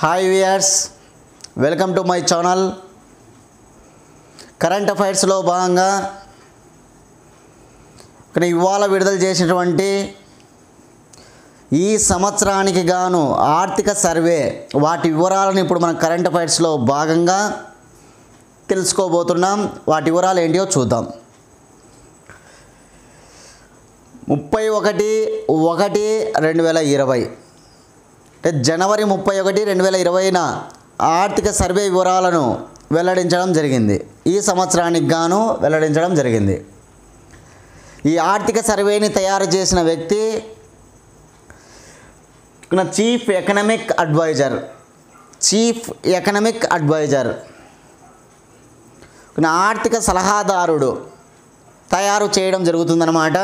Hi viewers welcome to my channel current అఫైర్స్లో భాగంగా ఇవాళ విడుదల చేసినటువంటి ఈ సంవత్సరానికి గాను ఆర్థిక సర్వే వాటి వివరాలను ఇప్పుడు మనం కరెంట్ అఫైర్స్లో భాగంగా తెలుసుకోబోతున్నాం. వాటి వివరాలు ఏంటియో చూద్దాం. ముప్పై ఒకటి ఒకటి రెండు వేల ఇరవై. అంటే జనవరి ముప్పై ఒకటి రెండు వేల ఇరవైన ఆర్థిక సర్వే వివరాలను వెల్లడించడం జరిగింది. ఈ సంవత్సరానికి గాను వెల్లడించడం జరిగింది. ఈ ఆర్థిక సర్వేని తయారు చేసిన వ్యక్తి నా chief economic adviser chief economic adviser ఆర్థిక సలహాదారుడు తయారు చేయడం జరుగుతుందన్నమాట.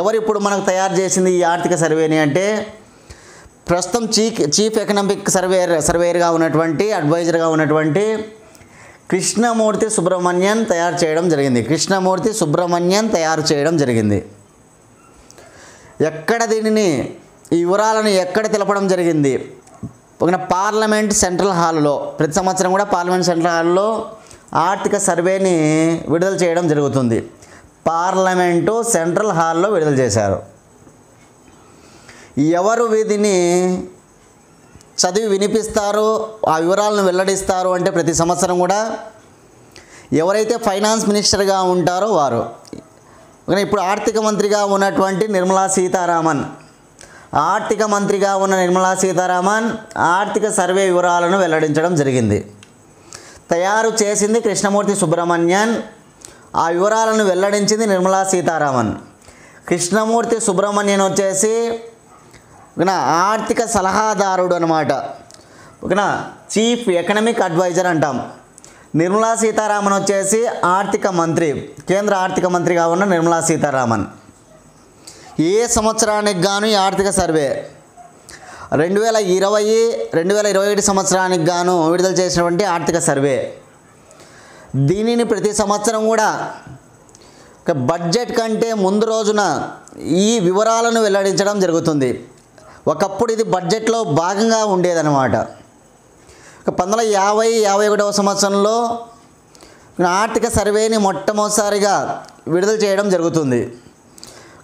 ఎవరు ఇప్పుడు మనకు తయారు చేసింది ఈ ఆర్థిక సర్వేని అంటే ప్రస్తుతం చీఫ్ చీఫ్ ఎకనామిక్ సర్వేయర్ సర్వేయర్గా ఉన్నటువంటి అడ్వైజర్గా ఉన్నటువంటి కృష్ణమూర్తి సుబ్రహ్మణ్యన్ తయారు చేయడం జరిగింది. కృష్ణమూర్తి సుబ్రహ్మణ్యన్ తయారు చేయడం జరిగింది. ఎక్కడ దీనిని ఈ వివరాలను ఎక్కడ తెలపడం జరిగింది? ఒక పార్లమెంట్ సెంట్రల్ హాల్లో ప్రతి సంవత్సరం కూడా పార్లమెంట్ సెంట్రల్ హాల్లో ఆర్థిక సర్వేని విడుదల చేయడం జరుగుతుంది. పార్లమెంటు సెంట్రల్ హాల్లో విడుదల చేశారు. ఎవరు వీధిని చదివి వినిపిస్తారు? ఆ వివరాలను వెల్లడిస్తారు అంటే ప్రతి సంవత్సరం కూడా ఎవరైతే ఫైనాన్స్ మినిస్టర్గా ఉంటారో వారు. కానీ ఇప్పుడు ఆర్థిక మంత్రిగా ఉన్నటువంటి నిర్మలా సీతారామన్. ఆర్థిక మంత్రిగా ఉన్న నిర్మలా సీతారామన్ ఆర్థిక సర్వే వివరాలను వెల్లడించడం జరిగింది. తయారు చేసింది కృష్ణమూర్తి సుబ్రహ్మణ్యన్. ఆ వివరాలను వెల్లడించింది నిర్మలా సీతారామన్. కృష్ణమూర్తి సుబ్రహ్మణ్యన్ వచ్చేసి ఓకేనా? ఆర్థిక సలహాదారుడు అనమాట ఓకేనా? చీఫ్ ఎకనమిక్ అడ్వైజర్ అంటాం. నిర్మలా సీతారామన్ వచ్చేసి ఆర్థిక మంత్రి కేంద్ర ఆర్థిక మంత్రిగా ఉన్న నిర్మలా సీతారామన్. ఏ సంవత్సరానికి గాను ఈ ఆర్థిక సర్వే? రెండు వేల ఇరవై రెండు వేల ఇరవై ఒకటి సంవత్సరానికి గాను విడుదల చేసినటువంటి ఆర్థిక సర్వే. దీనిని ప్రతి సంవత్సరం కూడా బడ్జెట్ కంటే ముందు రోజున ఈ వివరాలను వెల్లడించడం జరుగుతుంది. ఒకప్పుడు ఇది బడ్జెట్లో భాగంగా ఉండేదన్నమాట. పంతొమ్మిది వందల యాభై యాభై ఒకటవ సంవత్సరంలో ఆర్థిక సర్వేని మొట్టమొదటిసారిగా విడుదల చేయడం జరుగుతుంది.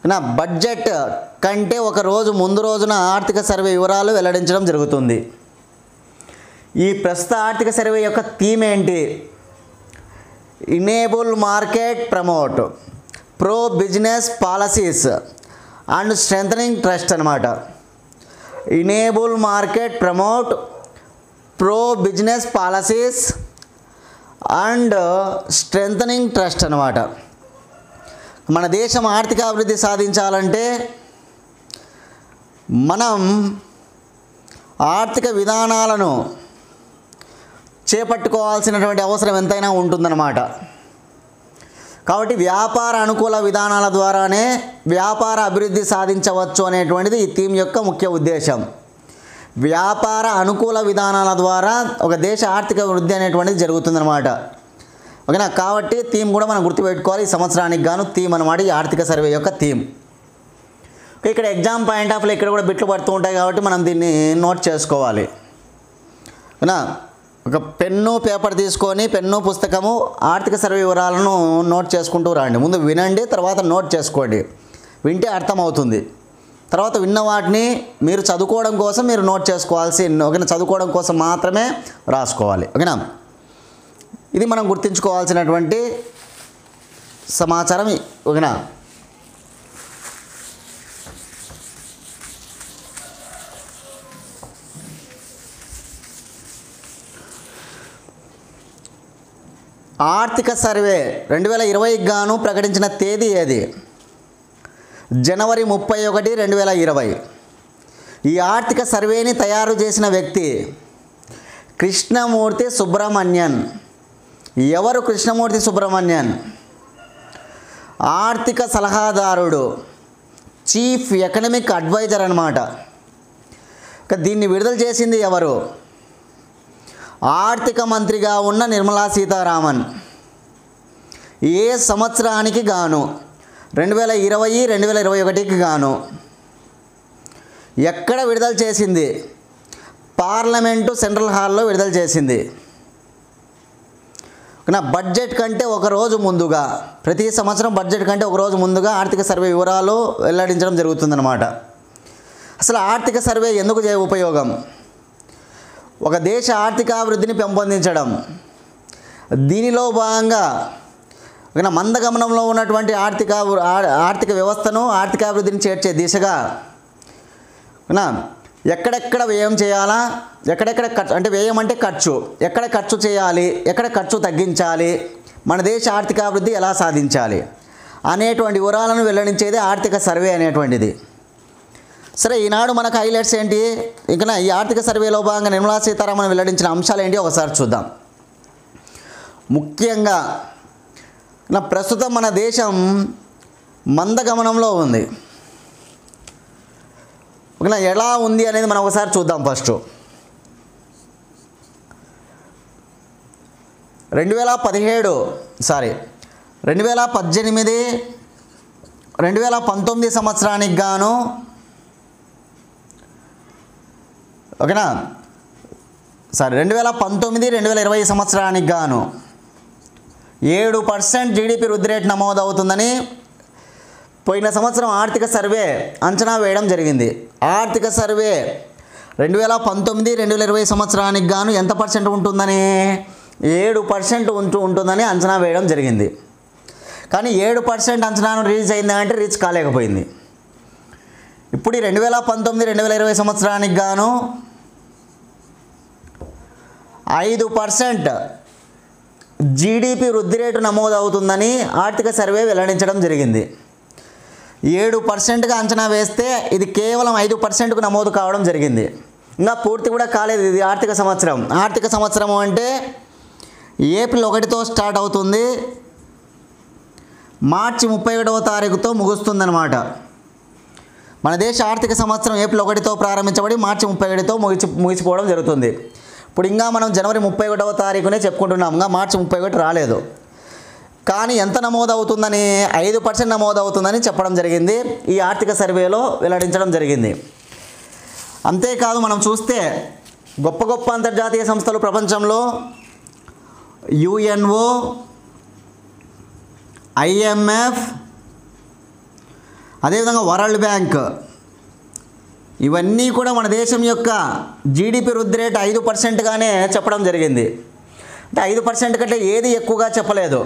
నా బడ్జెట్ కంటే ఒక రోజు ముందు రోజున ఆర్థిక సర్వే వివరాలు వెల్లడించడం జరుగుతుంది. ఈ ప్రస్తుత ఆర్థిక సర్వే యొక్క థీమ్ ఏంటి? Enable market promote pro business policies and strengthening trust అనమాట enable market promote pro business policies and strengthening trust అనమాట మన దేశం ఆర్థిక అభివృద్ధి సాధించాలంటే మనం ఆర్థిక విధానాలను చేపట్టుకోవాల్సినటువంటి అవసరం ఎంతైనా ఉంటుందన్నమాట. కాబట్టి వ్యాపార అనుకూల విధానాల ద్వారానే వ్యాపార అభివృద్ధి సాధించవచ్చు అనేటువంటిది ఈ థీమ్ యొక్క ముఖ్య ఉద్దేశం. వ్యాపార అనుకూల విధానాల ద్వారా ఒక దేశ ఆర్థిక వృద్ధి అనేటువంటిది జరుగుతుందన్నమాట. ఓకేనా? కాబట్టి థీమ్ కూడా మనం గుర్తుపెట్టుకోవాలి. ఈ సంవత్సరానికి గాను థీమ్ అనమాట ఈ ఆర్థిక సర్వే యొక్క థీమ్. ఇక్కడ ఎగ్జామ్ పాయింట్ ఆఫ్లో ఇక్కడ కూడా బిట్లు పడుతూ ఉంటాయి కాబట్టి మనం దీన్ని నోట్ చేసుకోవాలి. ఓకేనా? ఒక పెన్ను పేపర్ తీసుకొని పెన్ను పుస్తకము ఆర్థిక సర్వే వివరాలను నోట్ చేసుకుంటూ రండి. ముందు వినండి తర్వాత నోట్ చేసుకోండి. వింటే అర్థమవుతుంది. తర్వాత విన్న వాటిని మీరు చదువుకోవడం కోసం మీరు నోట్ చేసుకోవాల్సి ఓకేనా? చదువుకోవడం కోసం మాత్రమే రాసుకోవాలి. ఓకేనా? ఇది మనం గుర్తుంచుకోవాల్సినటువంటి సమాచారం ఓకేనా? ఆర్థిక సర్వే రెండు వేల ఇరవైకి గాను ప్రకటించిన తేదీ ఏది? జనవరి ముప్పై ఒకటి రెండు వేల ఇరవై. ఈ ఆర్థిక సర్వేని తయారు చేసిన వ్యక్తి కృష్ణమూర్తి సుబ్రహ్మణ్యన్. ఎవరు కృష్ణమూర్తి సుబ్రహ్మణ్యన్? ఆర్థిక సలహాదారుడు చీఫ్ ఎకనమిక్ అడ్వైజర్ అనమాట దీన్ని విడుదల చేసింది ఎవరు? ఆర్థిక మంత్రిగా ఉన్న నిర్మలా సీతారామన్. ఏ సంవత్సరానికి గాను? రెండు వేల ఇరవై రెండు వేల ఇరవై ఒకటికి గాను. ఎక్కడ విడుదల చేసింది? పార్లమెంటు సెంట్రల్ హాల్లో విడుదల చేసింది. నా బడ్జెట్ కంటే ఒక రోజు ముందుగా ప్రతి సంవత్సరం బడ్జెట్ కంటే ఒక రోజు ముందుగా ఆర్థిక సర్వే వివరాలు వెల్లడించడం జరుగుతుందన్నమాట. అసలు ఆర్థిక సర్వే ఎందుకు ఉపయోగం? ఒక దేశ ఆర్థికాభివృద్ధిని పెంపొందించడం. దీనిలో భాగంగా ఒక మందగమనంలో ఉన్నటువంటి ఆర్థిక ఆర్థిక వ్యవస్థను ఆర్థికాభివృద్ధిని చేర్చే దిశగా ఎక్కడెక్కడ వ్యయం చేయాలా ఎక్కడెక్కడ ఖర్చు అంటే వ్యయం అంటే ఖర్చు ఎక్కడ ఖర్చు చేయాలి ఎక్కడ ఖర్చు తగ్గించాలి మన దేశ ఆర్థికాభివృద్ధి ఎలా సాధించాలి అనేటువంటి వివరాలను వెల్లడించేది ఆర్థిక సర్వే అనేటువంటిది. సరే ఈనాడు మనకు హైలైట్స్ ఏంటి? ఇంకా ఈ ఆర్థిక సర్వేలో భాగంగా నిర్మలా సీతారామన్ వెల్లడించిన అంశాలు ఏంటి? ఒకసారి చూద్దాం. ముఖ్యంగా నా ప్రస్తుతం మన దేశం మందగమనంలో ఉంది. ఓకేనా ఎలా ఉంది అనేది మనం ఒకసారి చూద్దాం ఫస్ట్. రెండు వేల పదిహేడు సారీ రెండు వేల పద్దెనిమిది రెండు వేల పంతొమ్మిది సంవత్సరానికి గాను ఓకేనా? సారీ రెండు వేల పంతొమ్మిది రెండు వేల ఇరవై సంవత్సరానికి గాను ఏడు పర్సెంట్ జీడిపి వృద్ధి రేటు నమోదవుతుందని పోయిన సంవత్సరం ఆర్థిక సర్వే అంచనా వేయడం జరిగింది. ఆర్థిక సర్వే రెండు వేల పంతొమ్మిది రెండు వేల ఇరవై సంవత్సరానికి గాను ఎంత పర్సెంట్ ఉంటుందని? ఏడు పర్సెంట్ ఉంటూ ఉంటుందని అంచనా వేయడం జరిగింది. కానీ ఏడు పర్సెంట్ అంచనాను రీచ్ అయిందా అంటే రీచ్ కాలేకపోయింది. ఇప్పుడు రెండు వేల పంతొమ్మిది రెండు వేల ఇరవై సంవత్సరానికి గాను ఐదు పర్సెంట్ జీడిపి వృద్ధి రేటు నమోదవుతుందని ఆర్థిక సర్వే వెల్లడించడం జరిగింది. ఏడు పర్సెంట్గా అంచనా వేస్తే ఇది కేవలం ఐదు పర్సెంట్కు నమోదు కావడం జరిగింది. ఇంకా పూర్తి కూడా కాలేదు ఇది ఆర్థిక సంవత్సరం. ఆర్థిక సంవత్సరం అంటే ఏప్రిల్ ఒకటితో స్టార్ట్ అవుతుంది. మార్చి ముప్పై ఒకటవ తారీఖుతో ముగుస్తుందన్నమాట. మన దేశ ఆర్థిక సంవత్సరం ఏప్రిల్ ఒకటితో ప్రారంభించబడి మార్చి ముప్పై ఒకటితో ముగిసి ముగిసిపోవడం జరుగుతుంది. ఇప్పుడు ఇంకా మనం జనవరి ముప్పై ఒకటవ తారీఖునే చెప్పుకుంటున్నాం. ఇంకా మార్చి ముప్పై ఒకటి రాలేదు. కానీ ఎంత నమోదవుతుందని ఐదు పర్సెంట్ నమోదవుతుందని చెప్పడం జరిగింది. ఈ ఆర్థిక సర్వేలో వెల్లడించడం జరిగింది. అంతేకాదు మనం చూస్తే గొప్ప గొప్ప అంతర్జాతీయ సంస్థలు ప్రపంచంలో యుఎన్ఓ ఐఎంఎఫ్ అదేవిధంగా వరల్డ్ బ్యాంక్ ఇవన్నీ కూడా మన దేశం యొక్క జీడిపి వృద్ధి రేటు ఐదు పర్సెంట్గానే చెప్పడం జరిగింది. అంటే ఐదు పర్సెంట్ కంటే ఏది ఎక్కువగా చెప్పలేదు.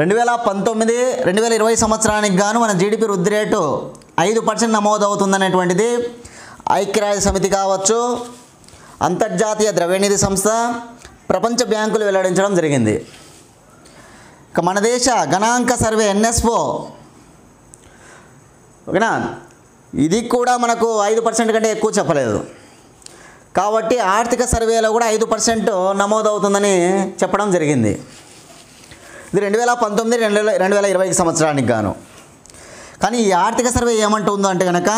రెండు వేల పంతొమ్మిది రెండు వేల ఇరవై సంవత్సరానికి గాను మన జీడిపి వృద్ధి రేటు ఐదు పర్సెంట్ నమోదవుతుందనేటువంటిది ఐక్యరాజ్య సమితి కావచ్చు అంతర్జాతీయ ద్రవ్యనిధి సంస్థ ప్రపంచ బ్యాంకులు వెల్లడించడం జరిగింది. ఇక మన దేశ గణాంక సర్వే ఎన్ఎస్ఓ ఓకేనా? ఇది కూడా మనకు ఐదు పర్సెంట్ కంటే ఎక్కువ చెప్పలేదు. కాబట్టి ఆర్థిక సర్వేలో కూడా ఐదు పర్సెంట్ నమోదవుతుందని చెప్పడం జరిగింది. ఇది రెండు వేల పంతొమ్మిది రెండు వేల రెండు వేల ఇరవై సంవత్సరానికి గాను. కానీ ఈ ఆర్థిక సర్వే ఏమంటుందో అంటే కనుక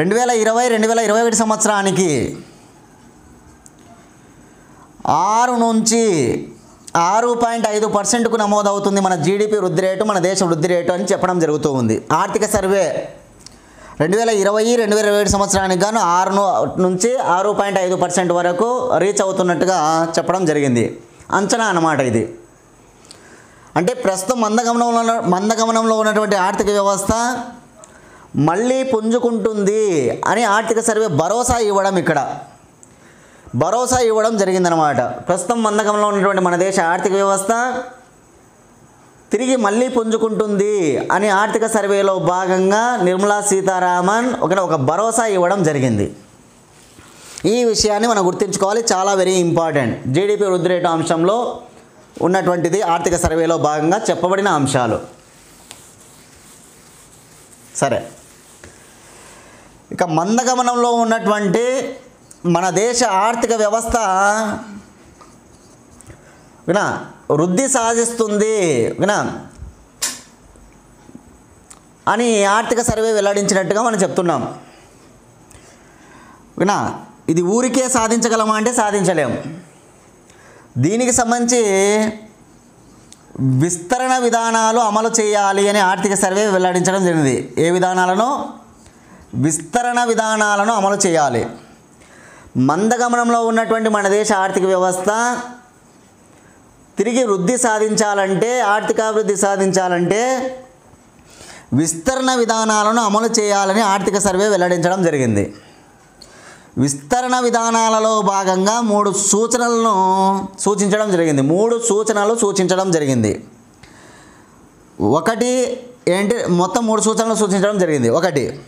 రెండు వేల ఇరవై రెండు వేల ఇరవై ఒకటి సంవత్సరానికి ఆరు నుంచి ఆరు పాయింట్ ఐదు పర్సెంట్కు నమోదవుతుంది మన జీడిపి వృద్ధి రేటు మన దేశ వృద్ధి రేటు అని చెప్పడం జరుగుతూ ఉంది. ఆర్థిక సర్వే రెండు వేల ఇరవై రెండు వేల ఇరవై ఏడు సంవత్సరానికి గాను ఆరు నుంచి ఆరు పాయింట్ ఐదు పర్సెంట్ వరకు రీచ్ అవుతున్నట్టుగా చెప్పడం జరిగింది. అంచనా అన్నమాట ఇది. అంటే ప్రస్తుతం మందగమనంలో ఉన్న- మందగమనంలో ఉన్నటువంటి ఆర్థిక వ్యవస్థ మళ్ళీ పుంజుకుంటుంది అని ఆర్థిక సర్వే భరోసా ఇవ్వడం ఇక్కడ. భరోసా ఇవ్వడం జరిగిందనమాట ప్రస్తుతం మందగంలో ఉన్నటువంటి మన దేశ ఆర్థిక వ్యవస్థ తిరిగి మళ్ళీ పుంజుకుంటుంది అని ఆర్థిక సర్వేలో భాగంగా నిర్మలా సీతారామన్ ఒక ఒక భరోసా ఇవ్వడం జరిగింది. ఈ విషయాన్ని మనం గుర్తుంచుకోవాలి. చాలా వెరీ ఇంపార్టెంట్ జీడిపి వృద్ధి రేటు అంశంలో ఉన్నటువంటిది ఆర్థిక సర్వేలో భాగంగా చెప్పబడిన అంశాలు. సరే. ఇక మందగమనంలో ఉన్నటువంటి మన దేశ ఆర్థిక వ్యవస్థ వినా వృద్ధి సాధిస్తుంది వినా? అని ఆర్థిక సర్వే వెల్లడించినట్టుగా మనం చెప్తున్నాం. వినా? ఇది ఊరికే సాధించగలమా అంటే సాధించలేం. దీనికి సంబంధించి విస్తరణ విధానాలు అమలు చేయాలి అని ఆర్థిక సర్వే వెల్లడించడం జరిగింది. ఏ విధానాలను? విస్తరణ విధానాలను అమలు చేయాలి. మందగమనంలో ఉన్నటువంటి మన దేశ ఆర్థిక వ్యవస్థ తిరిగి వృద్ధి సాధించాలంటే ఆర్థికాభివృద్ధి సాధించాలంటే విస్తరణ విధానాలను అమలు చేయాలని ఆర్థిక సర్వే వెల్లడించడం జరిగింది. విస్తరణ విధానాలలో భాగంగా మూడు సూచనలను సూచించడం జరిగింది. మూడు సూచనలు సూచించడం జరిగింది. ఒకటి ఏంటి? మొత్తం మూడు సూచనలు సూచించడం జరిగింది. ఒకటి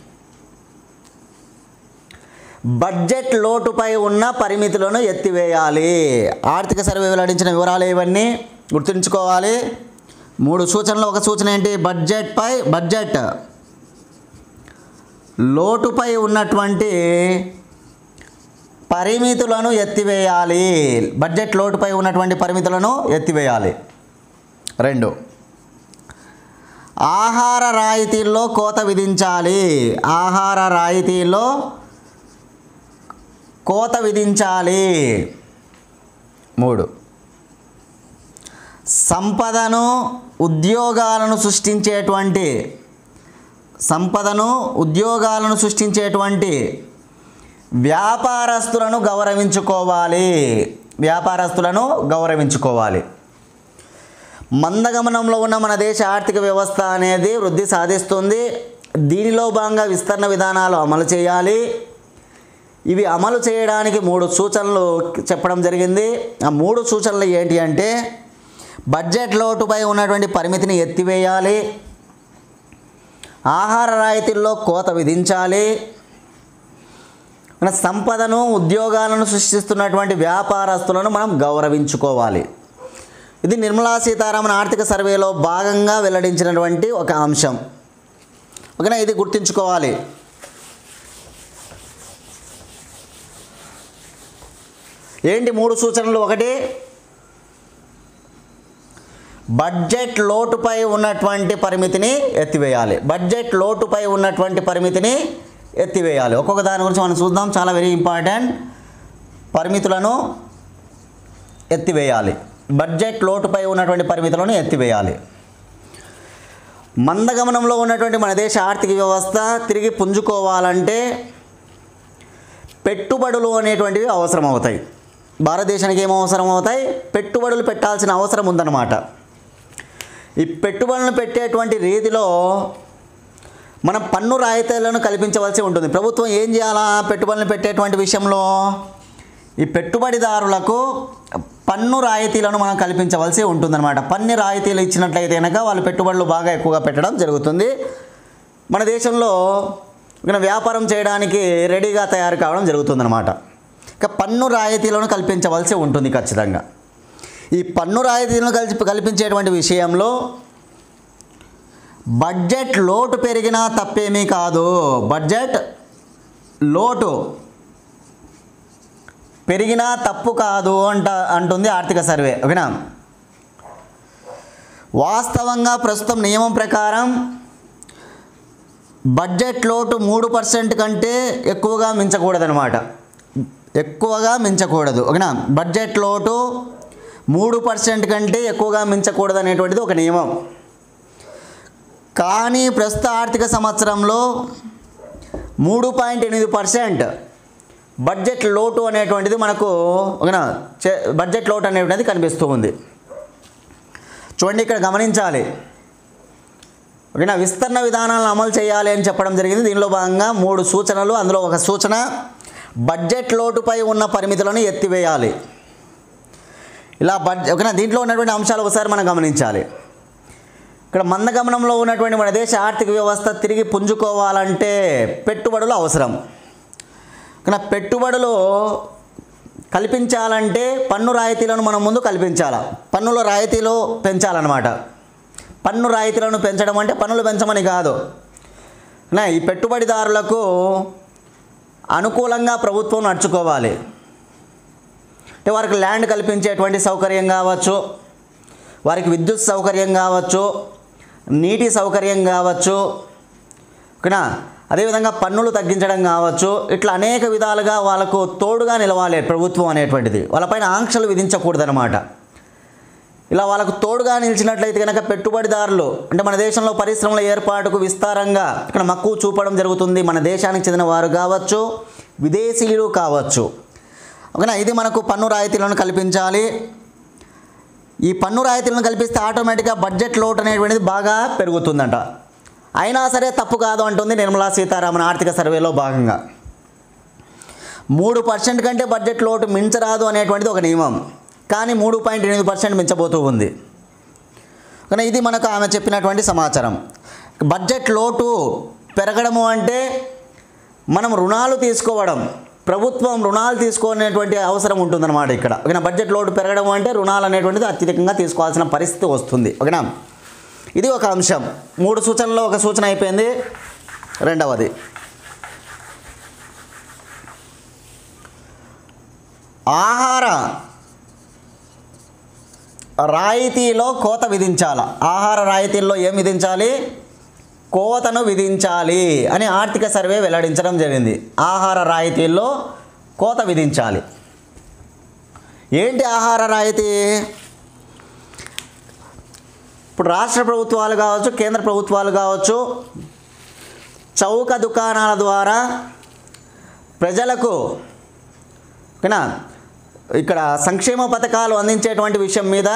బడ్జెట్ లోటుపై ఉన్న పరిమితులను ఎత్తివేయాలి. ఆర్థిక సర్వే వెల్లడించిన వివరాలు ఇవన్నీ గుర్తుంచుకోవాలి. మూడు సూచనలు. ఒక సూచన ఏంటి? బడ్జెట్పై బడ్జెట్ లోటుపై ఉన్నటువంటి పరిమితులను ఎత్తివేయాలి. బడ్జెట్ లోటుపై ఉన్నటువంటి పరిమితులను ఎత్తివేయాలి. రెండు. ఆహార రాయితీల్లో కోత విధించాలి. ఆహార రాయితీల్లో కోత విధించాలి. మూడు. సంపదను ఉద్యోగాలను సృష్టించేటువంటి సంపదను ఉద్యోగాలను సృష్టించేటువంటి వ్యాపారస్తులను గౌరవించుకోవాలి. వ్యాపారస్తులను గౌరవించుకోవాలి. మందగమనంలో ఉన్న మన దేశ ఆర్థిక వ్యవస్థ అనేది వృద్ధి సాధిస్తుంది. దీనిలో భాగంగా విస్తరణ విధానాలు అమలు చేయాలి. ఇవి అమలు చేయడానికి మూడు సూచనలు చెప్పడం జరిగింది. ఆ మూడు సూచనలు ఏంటి అంటే బడ్జెట్ లోటుపై ఉన్నటువంటి పరిమితిని ఎత్తివేయాలి. ఆహార రాయితీల్లో కోత విధించాలి. మన సంపదను ఉద్యోగాలను సృష్టిస్తున్నటువంటి వ్యాపారస్తులను మనం గౌరవించుకోవాలి. ఇది నిర్మలా సీతారామన్ ఆర్థిక సర్వేలో భాగంగా వెల్లడించినటువంటి ఒక అంశం. ఓకేనా? ఇది గుర్తుంచుకోవాలి. ఏంటి మూడు సూచనలు? ఒకటి బడ్జెట్ లోటుపై ఉన్నటువంటి పరిమితిని ఎత్తివేయాలి. బడ్జెట్ లోటుపై ఉన్నటువంటి పరిమితిని ఎత్తివేయాలి. ఒక్కొక్క దాని గురించి మనం చూద్దాం. చాలా వెరీ ఇంపార్టెంట్. పరిమితులను ఎత్తివేయాలి. బడ్జెట్ లోటుపై ఉన్నటువంటి పరిమితులను ఎత్తివేయాలి. మందగమనంలో ఉన్నటువంటి మన దేశ ఆర్థిక వ్యవస్థ తిరిగి పుంజుకోవాలంటే పెట్టుబడులు అనేటువంటివి అవసరం అవుతాయి భారతదేశానికి ఏం అవసరం అవుతాయి పెట్టుబడులు పెట్టాల్సిన అవసరం ఉందన్నమాట. ఈ పెట్టుబడులను పెట్టేటువంటి రీతిలో మనం పన్ను రాయితీలను కల్పించవలసి ఉంటుంది. ప్రభుత్వం ఏం చేయాలా? పెట్టుబడులను పెట్టేటువంటి విషయంలో ఈ పెట్టుబడిదారులకు పన్ను రాయితీలను మనం కల్పించవలసి ఉంటుందన్నమాట. పన్ను రాయితీలు ఇచ్చినట్లయితే కనుక వాళ్ళు పెట్టుబడులు బాగా ఎక్కువగా పెట్టడం జరుగుతుంది. మన దేశంలో వ్యాపారం చేయడానికి రెడీగా తయారు కావడం జరుగుతుందన్నమాట. ఇక పన్ను రాయితీలను కల్పించవలసి ఉంటుంది ఖచ్చితంగా. ఈ పన్ను రాయితీలను కలిసి కల్పించేటువంటి విషయంలో బడ్జెట్ లోటు పెరిగినా తప్పేమీ కాదు. బడ్జెట్ లోటు పెరిగినా తప్పు కాదు అంట అంటుంది ఆర్థిక సర్వే. ఓకేనా? వాస్తవంగా ప్రస్తుతం నియమం ప్రకారం బడ్జెట్ లోటు మూడు పర్సెంట్ కంటే ఎక్కువగా మించకూడదనమాట ఎక్కువగా మించకూడదు. ఓకేనా? బడ్జెట్ లోటు మూడు పర్సెంట్ కంటే ఎక్కువగా మించకూడదు అనేటువంటిది ఒక నియమం. కానీ ప్రస్తుత ఆర్థిక సంవత్సరంలో మూడు పాయింట్ ఎనిమిది పర్సెంట్ బడ్జెట్ లోటు అనేటువంటిది మనకు ఓకేనా? చే- బడ్జెట్ లోటు అనేటువంటిది కనిపిస్తూ ఉంది. చూడండి ఇక్కడ గమనించాలి. ఓకేనా? విస్తరణ విధానాలను అమలు చేయాలి అని చెప్పడం జరిగింది. దీనిలో భాగంగా మూడు సూచనలు అందులో ఒక సూచన బడ్జెట్ లోటుపై ఉన్న పరిమితులను ఎత్తివేయాలి. ఇలా బడ్జెట్ ఓకేనా? దీంట్లో ఉన్నటువంటి అంశాలు ఒకసారి మనం గమనించాలి. ఇక్కడ మందగమనంలో ఉన్నటువంటి మన దేశ ఆర్థిక వ్యవస్థ తిరిగి పుంజుకోవాలంటే పెట్టుబడులు అవసరం. కానీ పెట్టుబడులు కల్పించాలంటే పన్ను రాయితీలను మనం ముందు కల్పించాలి. పన్నుల రాయితీలు పెంచాలన్నమాట. పన్ను రాయితీలను పెంచడం అంటే పన్నులు పెంచమని కాదు. నా ఈ పెట్టుబడిదారులకు అనుకూలంగా ప్రభుత్వం నడుచుకోవాలి. అంటే వారికి ల్యాండ్ కల్పించేటువంటి సౌకర్యం కావచ్చు వారికి విద్యుత్ సౌకర్యం కావచ్చు నీటి సౌకర్యం కావచ్చు ఓకేనా? అదేవిధంగా పన్నులు తగ్గించడం కావచ్చు ఇట్లా అనేక విధాలుగా వాళ్ళకు తోడుగా నిలవాలి ప్రభుత్వం అనేటువంటిది. వాళ్ళపైన ఆంక్షలు విధించకూడదనమాట ఇలా వాళ్ళకు తోడుగా నిలిచినట్లయితే కనుక పెట్టుబడిదారులు అంటే మన దేశంలో పరిశ్రమల ఏర్పాటుకు విస్తారంగా ఇక్కడ మక్కువ చూపడం జరుగుతుంది. మన దేశానికి చెందిన వారు కావచ్చు విదేశీయులు కావచ్చు. ఓకేనా? ఇది మనకు పన్ను రాయితీలను కల్పించాలి. ఈ పన్ను రాయితీలను కల్పిస్తే ఆటోమేటిక్గా బడ్జెట్ లోటు అనేటువంటిది బాగా పెరుగుతుందంట. అయినా సరే తప్పు కాదు అంటుంది నిర్మలా సీతారామన్ ఆర్థిక సర్వేలో భాగంగా. మూడు పర్సెంట్ కంటే బడ్జెట్ లోటు మించరాదు అనేటువంటిది ఒక నియమం. కానీ మూడు పాయింట్ ఎనిమిది పర్సెంట్ మించబోతూ ఉంది. కానీ ఇది మనకు ఆమె చెప్పినటువంటి సమాచారం. బడ్జెట్ లోటు పెరగడము అంటే మనం రుణాలు తీసుకోవడం ప్రభుత్వం రుణాలు తీసుకునేటువంటి అవసరం ఉంటుందన్నమాట ఇక్కడ. ఓకేనా? బడ్జెట్ లోటు పెరగడం అంటే రుణాలు అనేటువంటిది అత్యధికంగా తీసుకోవాల్సిన పరిస్థితి వస్తుంది. ఓకేనా? ఇది ఒక అంశం. మూడు సూచనల్లో ఒక సూచన అయిపోయింది. రెండవది. ఆహార రాయితీలో కోత విధించాల. ఆహార రాయితీల్లో ఏం విధించాలి? కోతను విధించాలి అని ఆర్థిక సర్వే వెల్లడించడం జరిగింది. ఆహార రాయితీల్లో కోత విధించాలి. ఏంటి ఆహార రాయితీ? ఇప్పుడు రాష్ట్ర ప్రభుత్వాలు కావచ్చు కేంద్ర ప్రభుత్వాలు కావచ్చు చౌక దుకాణాల ద్వారా ప్రజలకు ఓకేనా? ఇక్కడ సంక్షేమ పథకాలు అందించేటువంటి విషయం మీద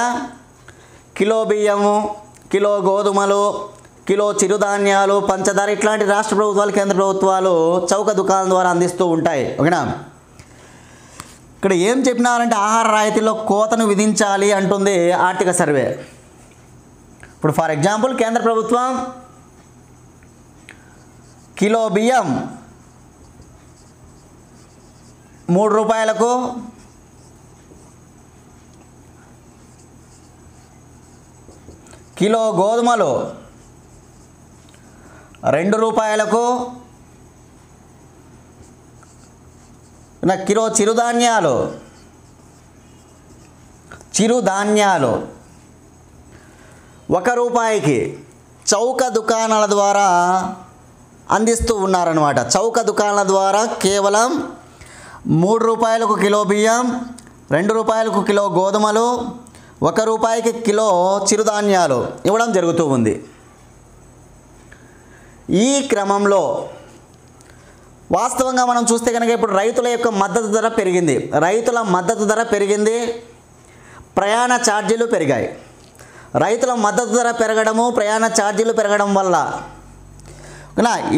కిలో బియ్యము కిలో గోధుమలు కిలో చిరుధాన్యాలు పంచదార ఇట్లాంటి రాష్ట్ర ప్రభుత్వాలు కేంద్ర ప్రభుత్వాలు చౌక దుకాణం ద్వారా అందిస్తూ ఉంటాయి. ఓకేనా? ఇక్కడ ఏం చెప్పినారంటే ఆహార రాయితీలో కోతను విధించాలి అంటుంది ఆర్థిక సర్వే. ఇప్పుడు ఫర్ ఎగ్జాంపుల్ కేంద్ర ప్రభుత్వం కిలో బియ్యం మూడు రూపాయలకు కిలో గోధుమలు రెండు రూపాయలకు కిలో చిరుధాన్యాలు చిరుధాన్యాలు ఒక రూపాయికి చౌక దుకాణాల ద్వారా అందిస్తూ ఉన్నారనమాట చౌక దుకాణాల ద్వారా కేవలం మూడు రూపాయలకు కిలో బియ్యం రెండు రూపాయలకు కిలో గోధుమలు ఒక రూపాయికి కిలో చిరుధాన్యాలు ఇవ్వడం జరుగుతూ ఉంది. ఈ క్రమంలో వాస్తవంగా మనం చూస్తే కనుక ఇప్పుడు రైతుల యొక్క మద్దతు ధర పెరిగింది. రైతుల మద్దతు ధర పెరిగింది. ప్రయాణ ఛార్జీలు పెరిగాయి. రైతుల మద్దతు ధర పెరగడము ప్రయాణ ఛార్జీలు పెరగడం వల్ల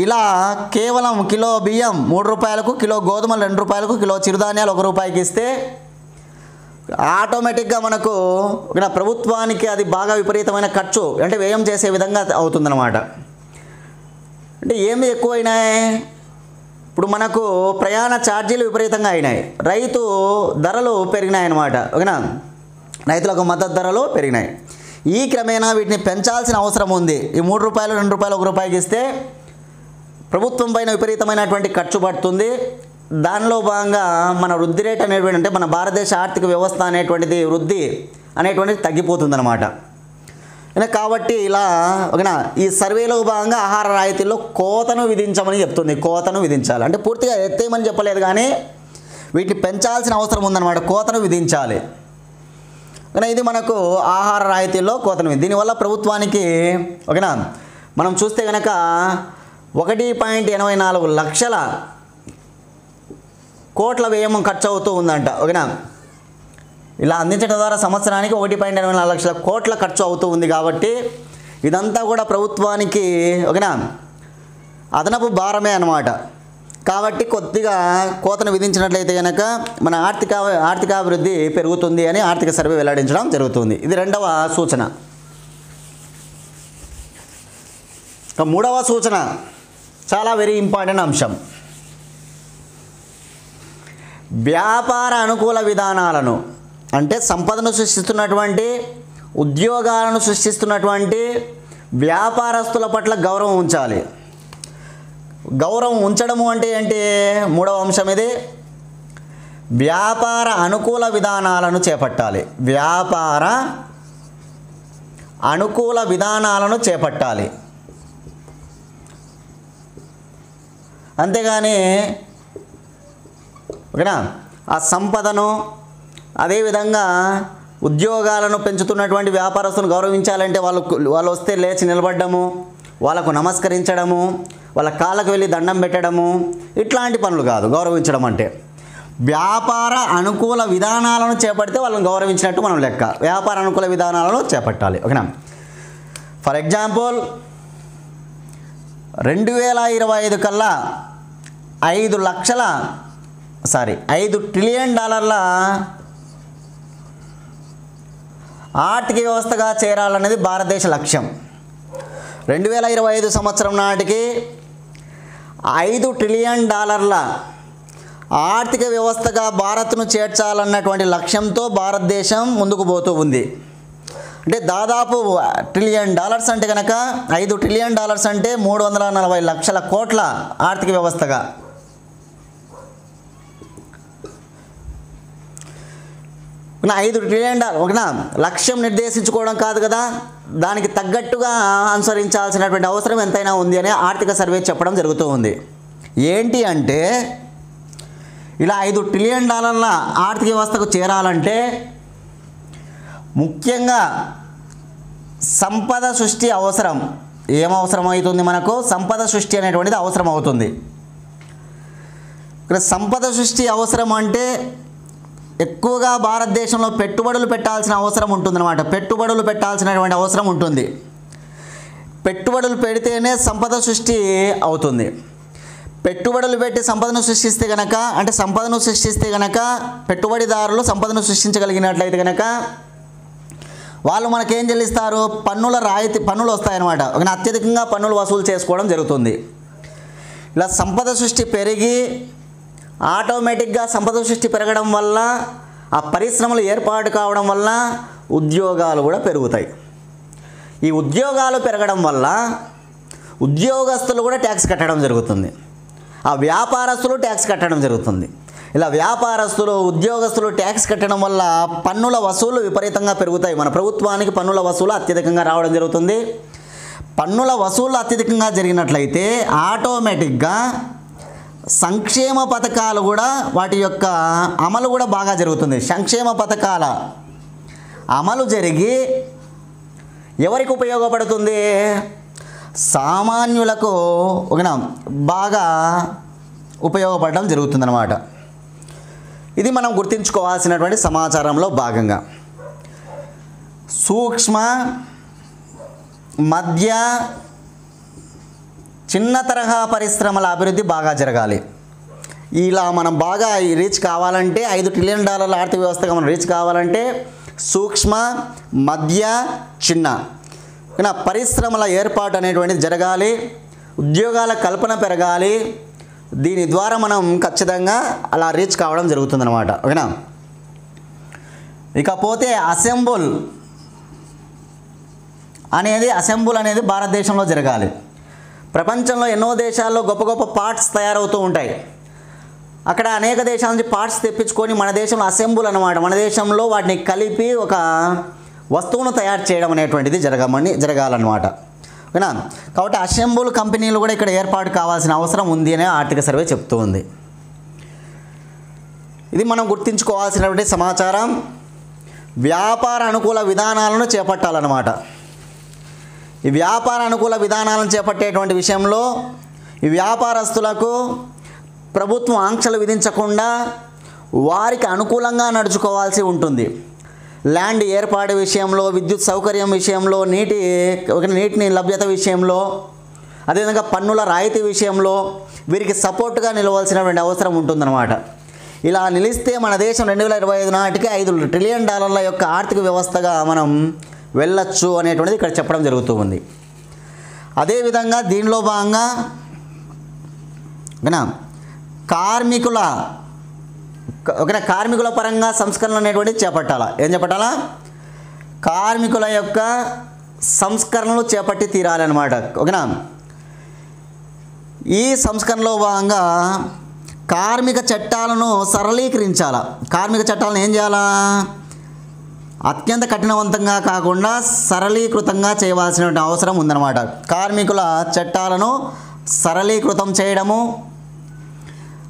ఇలా కేవలం కిలో బియ్యం మూడు రూపాయలకు కిలో గోధుమలు రెండు రూపాయలకు కిలో చిరుధాన్యాలు ఒక రూపాయికి ఇస్తే ఆటోమేటిక్గా మనకు ఓకేనా ప్రభుత్వానికి అది బాగా విపరీతమైన ఖర్చు అంటే వ్యయం చేసే విధంగా అవుతుందన్నమాట. అంటే ఏమి ఎక్కువైనాయి? ఇప్పుడు మనకు ప్రయాణ ఛార్జీలు విపరీతంగా అయినాయి. రైతు ధరలు పెరిగినాయి అన్నమాట ఓకేనా? రైతులకు మద్దతు ధరలు పెరిగినాయి. ఈ క్రమేణా వీటిని పెంచాల్సిన అవసరం ఉంది. ఈ మూడు రూపాయలు రెండు రూపాయలు ఒక రూపాయికి ఇస్తే ప్రభుత్వం పైన విపరీతమైనటువంటి ఖర్చు పడుతుంది. దానిలో భాగంగా మన వృద్ధి రేట్ అనేటువంటి అంటే మన భారతదేశ ఆర్థిక వ్యవస్థ అనేటువంటిది వృద్ధి అనేటువంటిది తగ్గిపోతుందన్నమాట. కాబట్టి ఇలా ఓకేనా? ఈ సర్వేలో భాగంగా ఆహార రాయితీల్లో కోతను విధించమని చెప్తుంది. కోతను విధించాలి. అంటే పూర్తిగా ఎత్తేయమని చెప్పలేదు కానీ వీటిని పెంచాల్సిన అవసరం ఉందన్నమాట. కోతను విధించాలి. ఓకేనా? ఇది మనకు ఆహార రాయితీల్లో కోతను దీనివల్ల ప్రభుత్వానికి ఓకేనా? మనం చూస్తే కనుక ఒకటి పాయింట్ ఎనభై నాలుగు లక్షల కోట్ల వ్యయం ఖర్చు అవుతూ ఉందంట ఓకేనా? ఇలా అందించడం ద్వారా సంవత్సరానికి ఒకటి పాయింట్ ఎనభై నాలుగు లక్షల కోట్ల ఖర్చు అవుతూ ఉంది కాబట్టి ఇదంతా కూడా ప్రభుత్వానికి ఓకేనా? అదనపు భారమే అన్నమాట. కాబట్టి కొద్దిగా కోతను విధించినట్లయితే కనుక మన ఆర్థిక ఆర్థికాభివృద్ధి పెరుగుతుంది అని ఆర్థిక సర్వే వెల్లడించడం జరుగుతుంది. ఇది రెండవ సూచన. మూడవ సూచన చాలా వెరీ ఇంపార్టెంట్ అంశం. వ్యాపార అనుకూల విధానాలను అంటే సంపదను సృష్టిస్తున్నటువంటి ఉద్యోగాలను సృష్టిస్తున్నటువంటి వ్యాపారస్తుల పట్ల గౌరవం ఉంచాలి. గౌరవం ఉంచడము అంటే ఏంటి? మూడవ అంశం ఇది. వ్యాపార అనుకూల విధానాలను చేపట్టాలి. వ్యాపార అనుకూల విధానాలను చేపట్టాలి. అంతేగాని ఓకేనా? ఆ సంపదను అదేవిధంగా ఉద్యోగాలను పెంచుతున్నటువంటి వ్యాపారస్తులను గౌరవించాలంటే వాళ్ళు వాళ్ళు వస్తే లేచి నిలబడ్డము వాళ్ళకు నమస్కరించడము వాళ్ళ కాళ్ళకు వెళ్ళి దండం పెట్టడము ఇట్లాంటి పనులు కాదు గౌరవించడం అంటే. వ్యాపార అనుకూల విధానాలను చేపడితే వాళ్ళని గౌరవించినట్టు మనం లెక్క. వ్యాపార అనుకూల విధానాలను చేపట్టాలి ఓకేనా? ఫర్ ఎగ్జాంపుల్ రెండు వేల ఇరవై ఐదు కల్లా ఐదు లక్షల సారీ ఐదు ట్రిలియన్ డాలర్ల ఆర్థిక వ్యవస్థగా చేరాలనేది భారతదేశ లక్ష్యం. రెండు వేల ఇరవై ఐదు సంవత్సరం నాటికి ఐదు ట్రిలియన్ డాలర్ల ఆర్థిక వ్యవస్థగా భారత్ను చేర్చాలన్నటువంటి లక్ష్యంతో భారతదేశం ముందుకు పోతూ ఉంది. అంటే దాదాపు ట్రిలియన్ డాలర్స్ అంటే కనుక ఐదు ట్రిలియన్ డాలర్స్ అంటే మూడు వందల నలభై లక్షల కోట్ల ఆర్థిక వ్యవస్థగా ఒక ఐదు ట్రిలియన్ డాలర్. ఒక లక్ష్యం నిర్దేశించుకోవడం కాదు కదా? దానికి తగ్గట్టుగా అనుసరించాల్సినటువంటి అవసరం ఎంతైనా ఉంది అని ఆర్థిక సర్వే చెప్పడం జరుగుతూ ఉంది. ఏంటి అంటే ఇలా ఐదు ట్రిలియన్ డాలర్ల ఆర్థిక వ్యవస్థకు చేరాలంటే ముఖ్యంగా సంపద సృష్టి అవసరం. ఏం అవసరం అవుతుంది మనకు? సంపద సృష్టి అనేటువంటిది అవసరం అవుతుంది ఇక్కడ సంపద సృష్టి అవసరం అంటే ఎక్కువగా భారతదేశంలో పెట్టుబడులు పెట్టాల్సిన అవసరం ఉంటుందన్నమాట. పెట్టుబడులు పెట్టాల్సినటువంటి అవసరం ఉంటుంది. పెట్టుబడులు పెడితేనే సంపద సృష్టి అవుతుంది. పెట్టుబడులు పెట్టి సంపదను సృష్టిస్తే గనక అంటే సంపదను సృష్టిస్తే గనక పెట్టుబడిదారులు సంపదను సృష్టించగలిగినట్లయితే గనక వాళ్ళు మనకేం చెల్లిస్తారు? పన్నుల రాయితీ పన్నులు వస్తాయన్నమాట. ఒక అత్యధికంగా పన్నులు వసూలు చేసుకోవడం జరుగుతుంది. ఇలా సంపద సృష్టి పెరిగి ఆటోమేటిక్గా సంపద సృష్టి పెరగడం వల్ల ఆ పరిశ్రమలు ఏర్పాటు కావడం వల్ల ఉద్యోగాలు కూడా పెరుగుతాయి. ఈ ఉద్యోగాలు పెరగడం వల్ల ఉద్యోగస్తులు కూడా ట్యాక్స్ కట్టడం జరుగుతుంది. ఆ వ్యాపారస్తులు ట్యాక్స్ కట్టడం జరుగుతుంది. ఇలా వ్యాపారస్తులు ఉద్యోగస్తులు ట్యాక్స్ కట్టడం వల్ల పన్నుల వసూలు విపరీతంగా పెరుగుతాయి. మన ప్రభుత్వానికి పన్నుల వసూలు అత్యధికంగా రావడం జరుగుతుంది. పన్నుల వసూలు అత్యధికంగా జరిగినట్లయితే ఆటోమేటిక్గా సంక్షేమ పథకాలు కూడా వాటి యొక్క అమలు కూడా బాగా జరుగుతుంది. సంక్షేమ పథకాల అమలు జరిగి ఎవరికి ఉపయోగపడుతుంది? సామాన్యులకు ఒక బాగా ఉపయోగపడడం జరుగుతుందన్నమాట. ఇది మనం గుర్తుంచుకోవాల్సినటువంటి సమాచారంలో భాగంగా. సూక్ష్మ మధ్య చిన్న తరహా పరిశ్రమల అభివృద్ధి బాగా జరగాలి. ఇలా మనం బాగా రీచ్ కావాలంటే ఐదు ట్రిలియన్ డాలర్ల ఆర్థిక వ్యవస్థగా మనం రీచ్ కావాలంటే సూక్ష్మ మధ్య చిన్న. పరిశ్రమల ఏర్పాటు అనేటువంటిది జరగాలి. ఉద్యోగాల కల్పన పెరగాలి. దీని ద్వారా మనం ఖచ్చితంగా అలా రీచ్ కావడం జరుగుతుందన్నమాట. ఓకేనా? ఇకపోతే అసెంబుల్ అనేది అసెంబుల్ అనేది భారతదేశంలో జరగాలి. ప్రపంచంలో ఎన్నో దేశాల్లో గొప్ప గొప్ప పార్ట్స్ తయారవుతూ ఉంటాయి. అక్కడ అనేక దేశాల నుంచి పార్ట్స్ తెప్పించుకొని మన దేశంలో అసెంబుల్ అనమాట మన దేశంలో వాటిని కలిపి ఒక వస్తువును తయారు చేయడం అనేటువంటిది జరగమని జరగాలన్నమాట. ఓకేనా? కాబట్టి అసెంబుల్ కంపెనీలు కూడా ఇక్కడ ఏర్పాటు కావాల్సిన అవసరం ఉంది అనే ఆర్థిక సర్వే చెప్తూ ఉంది. ఇది మనం గుర్తుంచుకోవాల్సినటువంటి సమాచారం. వ్యాపార అనుకూల విధానాలను చేపట్టాలన్నమాట. ఈ వ్యాపార అనుకూల విధానాలను చేపట్టేటువంటి విషయంలో ఈ వ్యాపారస్తులకు ప్రభుత్వం ఆంక్షలు విధించకుండా వారికి అనుకూలంగా నడుచుకోవాల్సి ఉంటుంది. ల్యాండ్ ఏర్పాటు విషయంలో విద్యుత్ సౌకర్యం విషయంలో నీటి నీటిని లభ్యత విషయంలో అదేవిధంగా పన్నుల రాయితీ విషయంలో వీరికి సపోర్ట్గా నిలవాల్సినటువంటి అవసరం ఉంటుందన్నమాట. ఇలా నిలిస్తే మన దేశం రెండు వేల ఇరవై ఐదు నాటికి ఐదు ట్రిలియన్ డాలర్ల యొక్క ఆర్థిక వ్యవస్థగా మనం వెళ్ళొచ్చు అనేటువంటిది ఇక్కడ చెప్పడం జరుగుతూ ఉంది. అదేవిధంగా దీనిలో భాగంగా ఓకేనా? కార్మికుల ఓకేనా? కార్మికుల పరంగా సంస్కరణలు అనేటువంటిది చేపట్టాలా. ఏం చేపట్టాలా? కార్మికుల యొక్క సంస్కరణలు చేపట్టి తీరాలన్నమాట. ఓకేనా? ఈ సంస్కరణలో భాగంగా కార్మిక చట్టాలను సరళీకరించాలా. కార్మిక చట్టాలను ఏం చేయాలా? అత్యంత కఠినవంతంగా కాకుండా సరళీకృతంగా చేయవలసిన అవసరం ఉందన్నమాట. కార్మికుల చట్టాలను సరళీకృతం చేయడము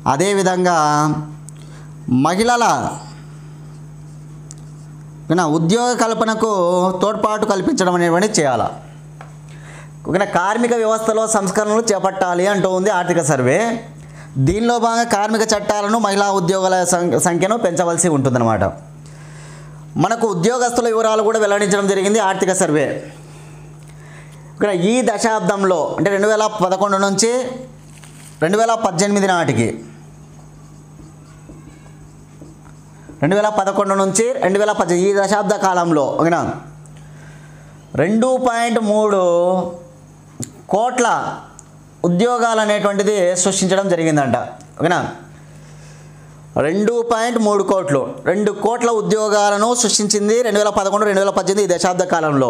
అదేవిధంగా మహిళల ఉద్యోగ కల్పనకు తోడ్పాటు కల్పించడం అనేటువంటి చేయాలి. ఓకేనా? కార్మిక వ్యవస్థలో సంస్కరణలు చేపట్టాలి అంటూ ఉంది ఆర్థిక సర్వే. దీనిలో భాగంగా కార్మిక చట్టాలను మహిళా ఉద్యోగాల సం- సంఖ్యను పెంచవలసి ఉంటుందన్నమాట. మనకు ఉద్యోగస్తుల వివరాలు కూడా వెల్లడించడం జరిగింది ఆర్థిక సర్వే. ఇక్కడ ఈ దశాబ్దంలో అంటే రెండు వేల పదకొండు నుంచి రెండు వేల పద్దెనిమిది నాటికి రెండు వేల పదకొండు నుంచి రెండు వేల పద్దెనిమిది ఈ దశాబ్ద కాలంలో ఓకేనా? రెండు పాయింట్ మూడు కోట్ల ఉద్యోగాలు అనేటువంటిది సృష్టించడం జరిగిందంట. ఓకేనా? రెండు పాయింట్ మూడు కోట్లు. రెండు కోట్ల ఉద్యోగాలను సృష్టించింది రెండు వేల పదకొండు రెండు వేల పద్దెనిమిది ఈ దశాబ్ద కాలంలో.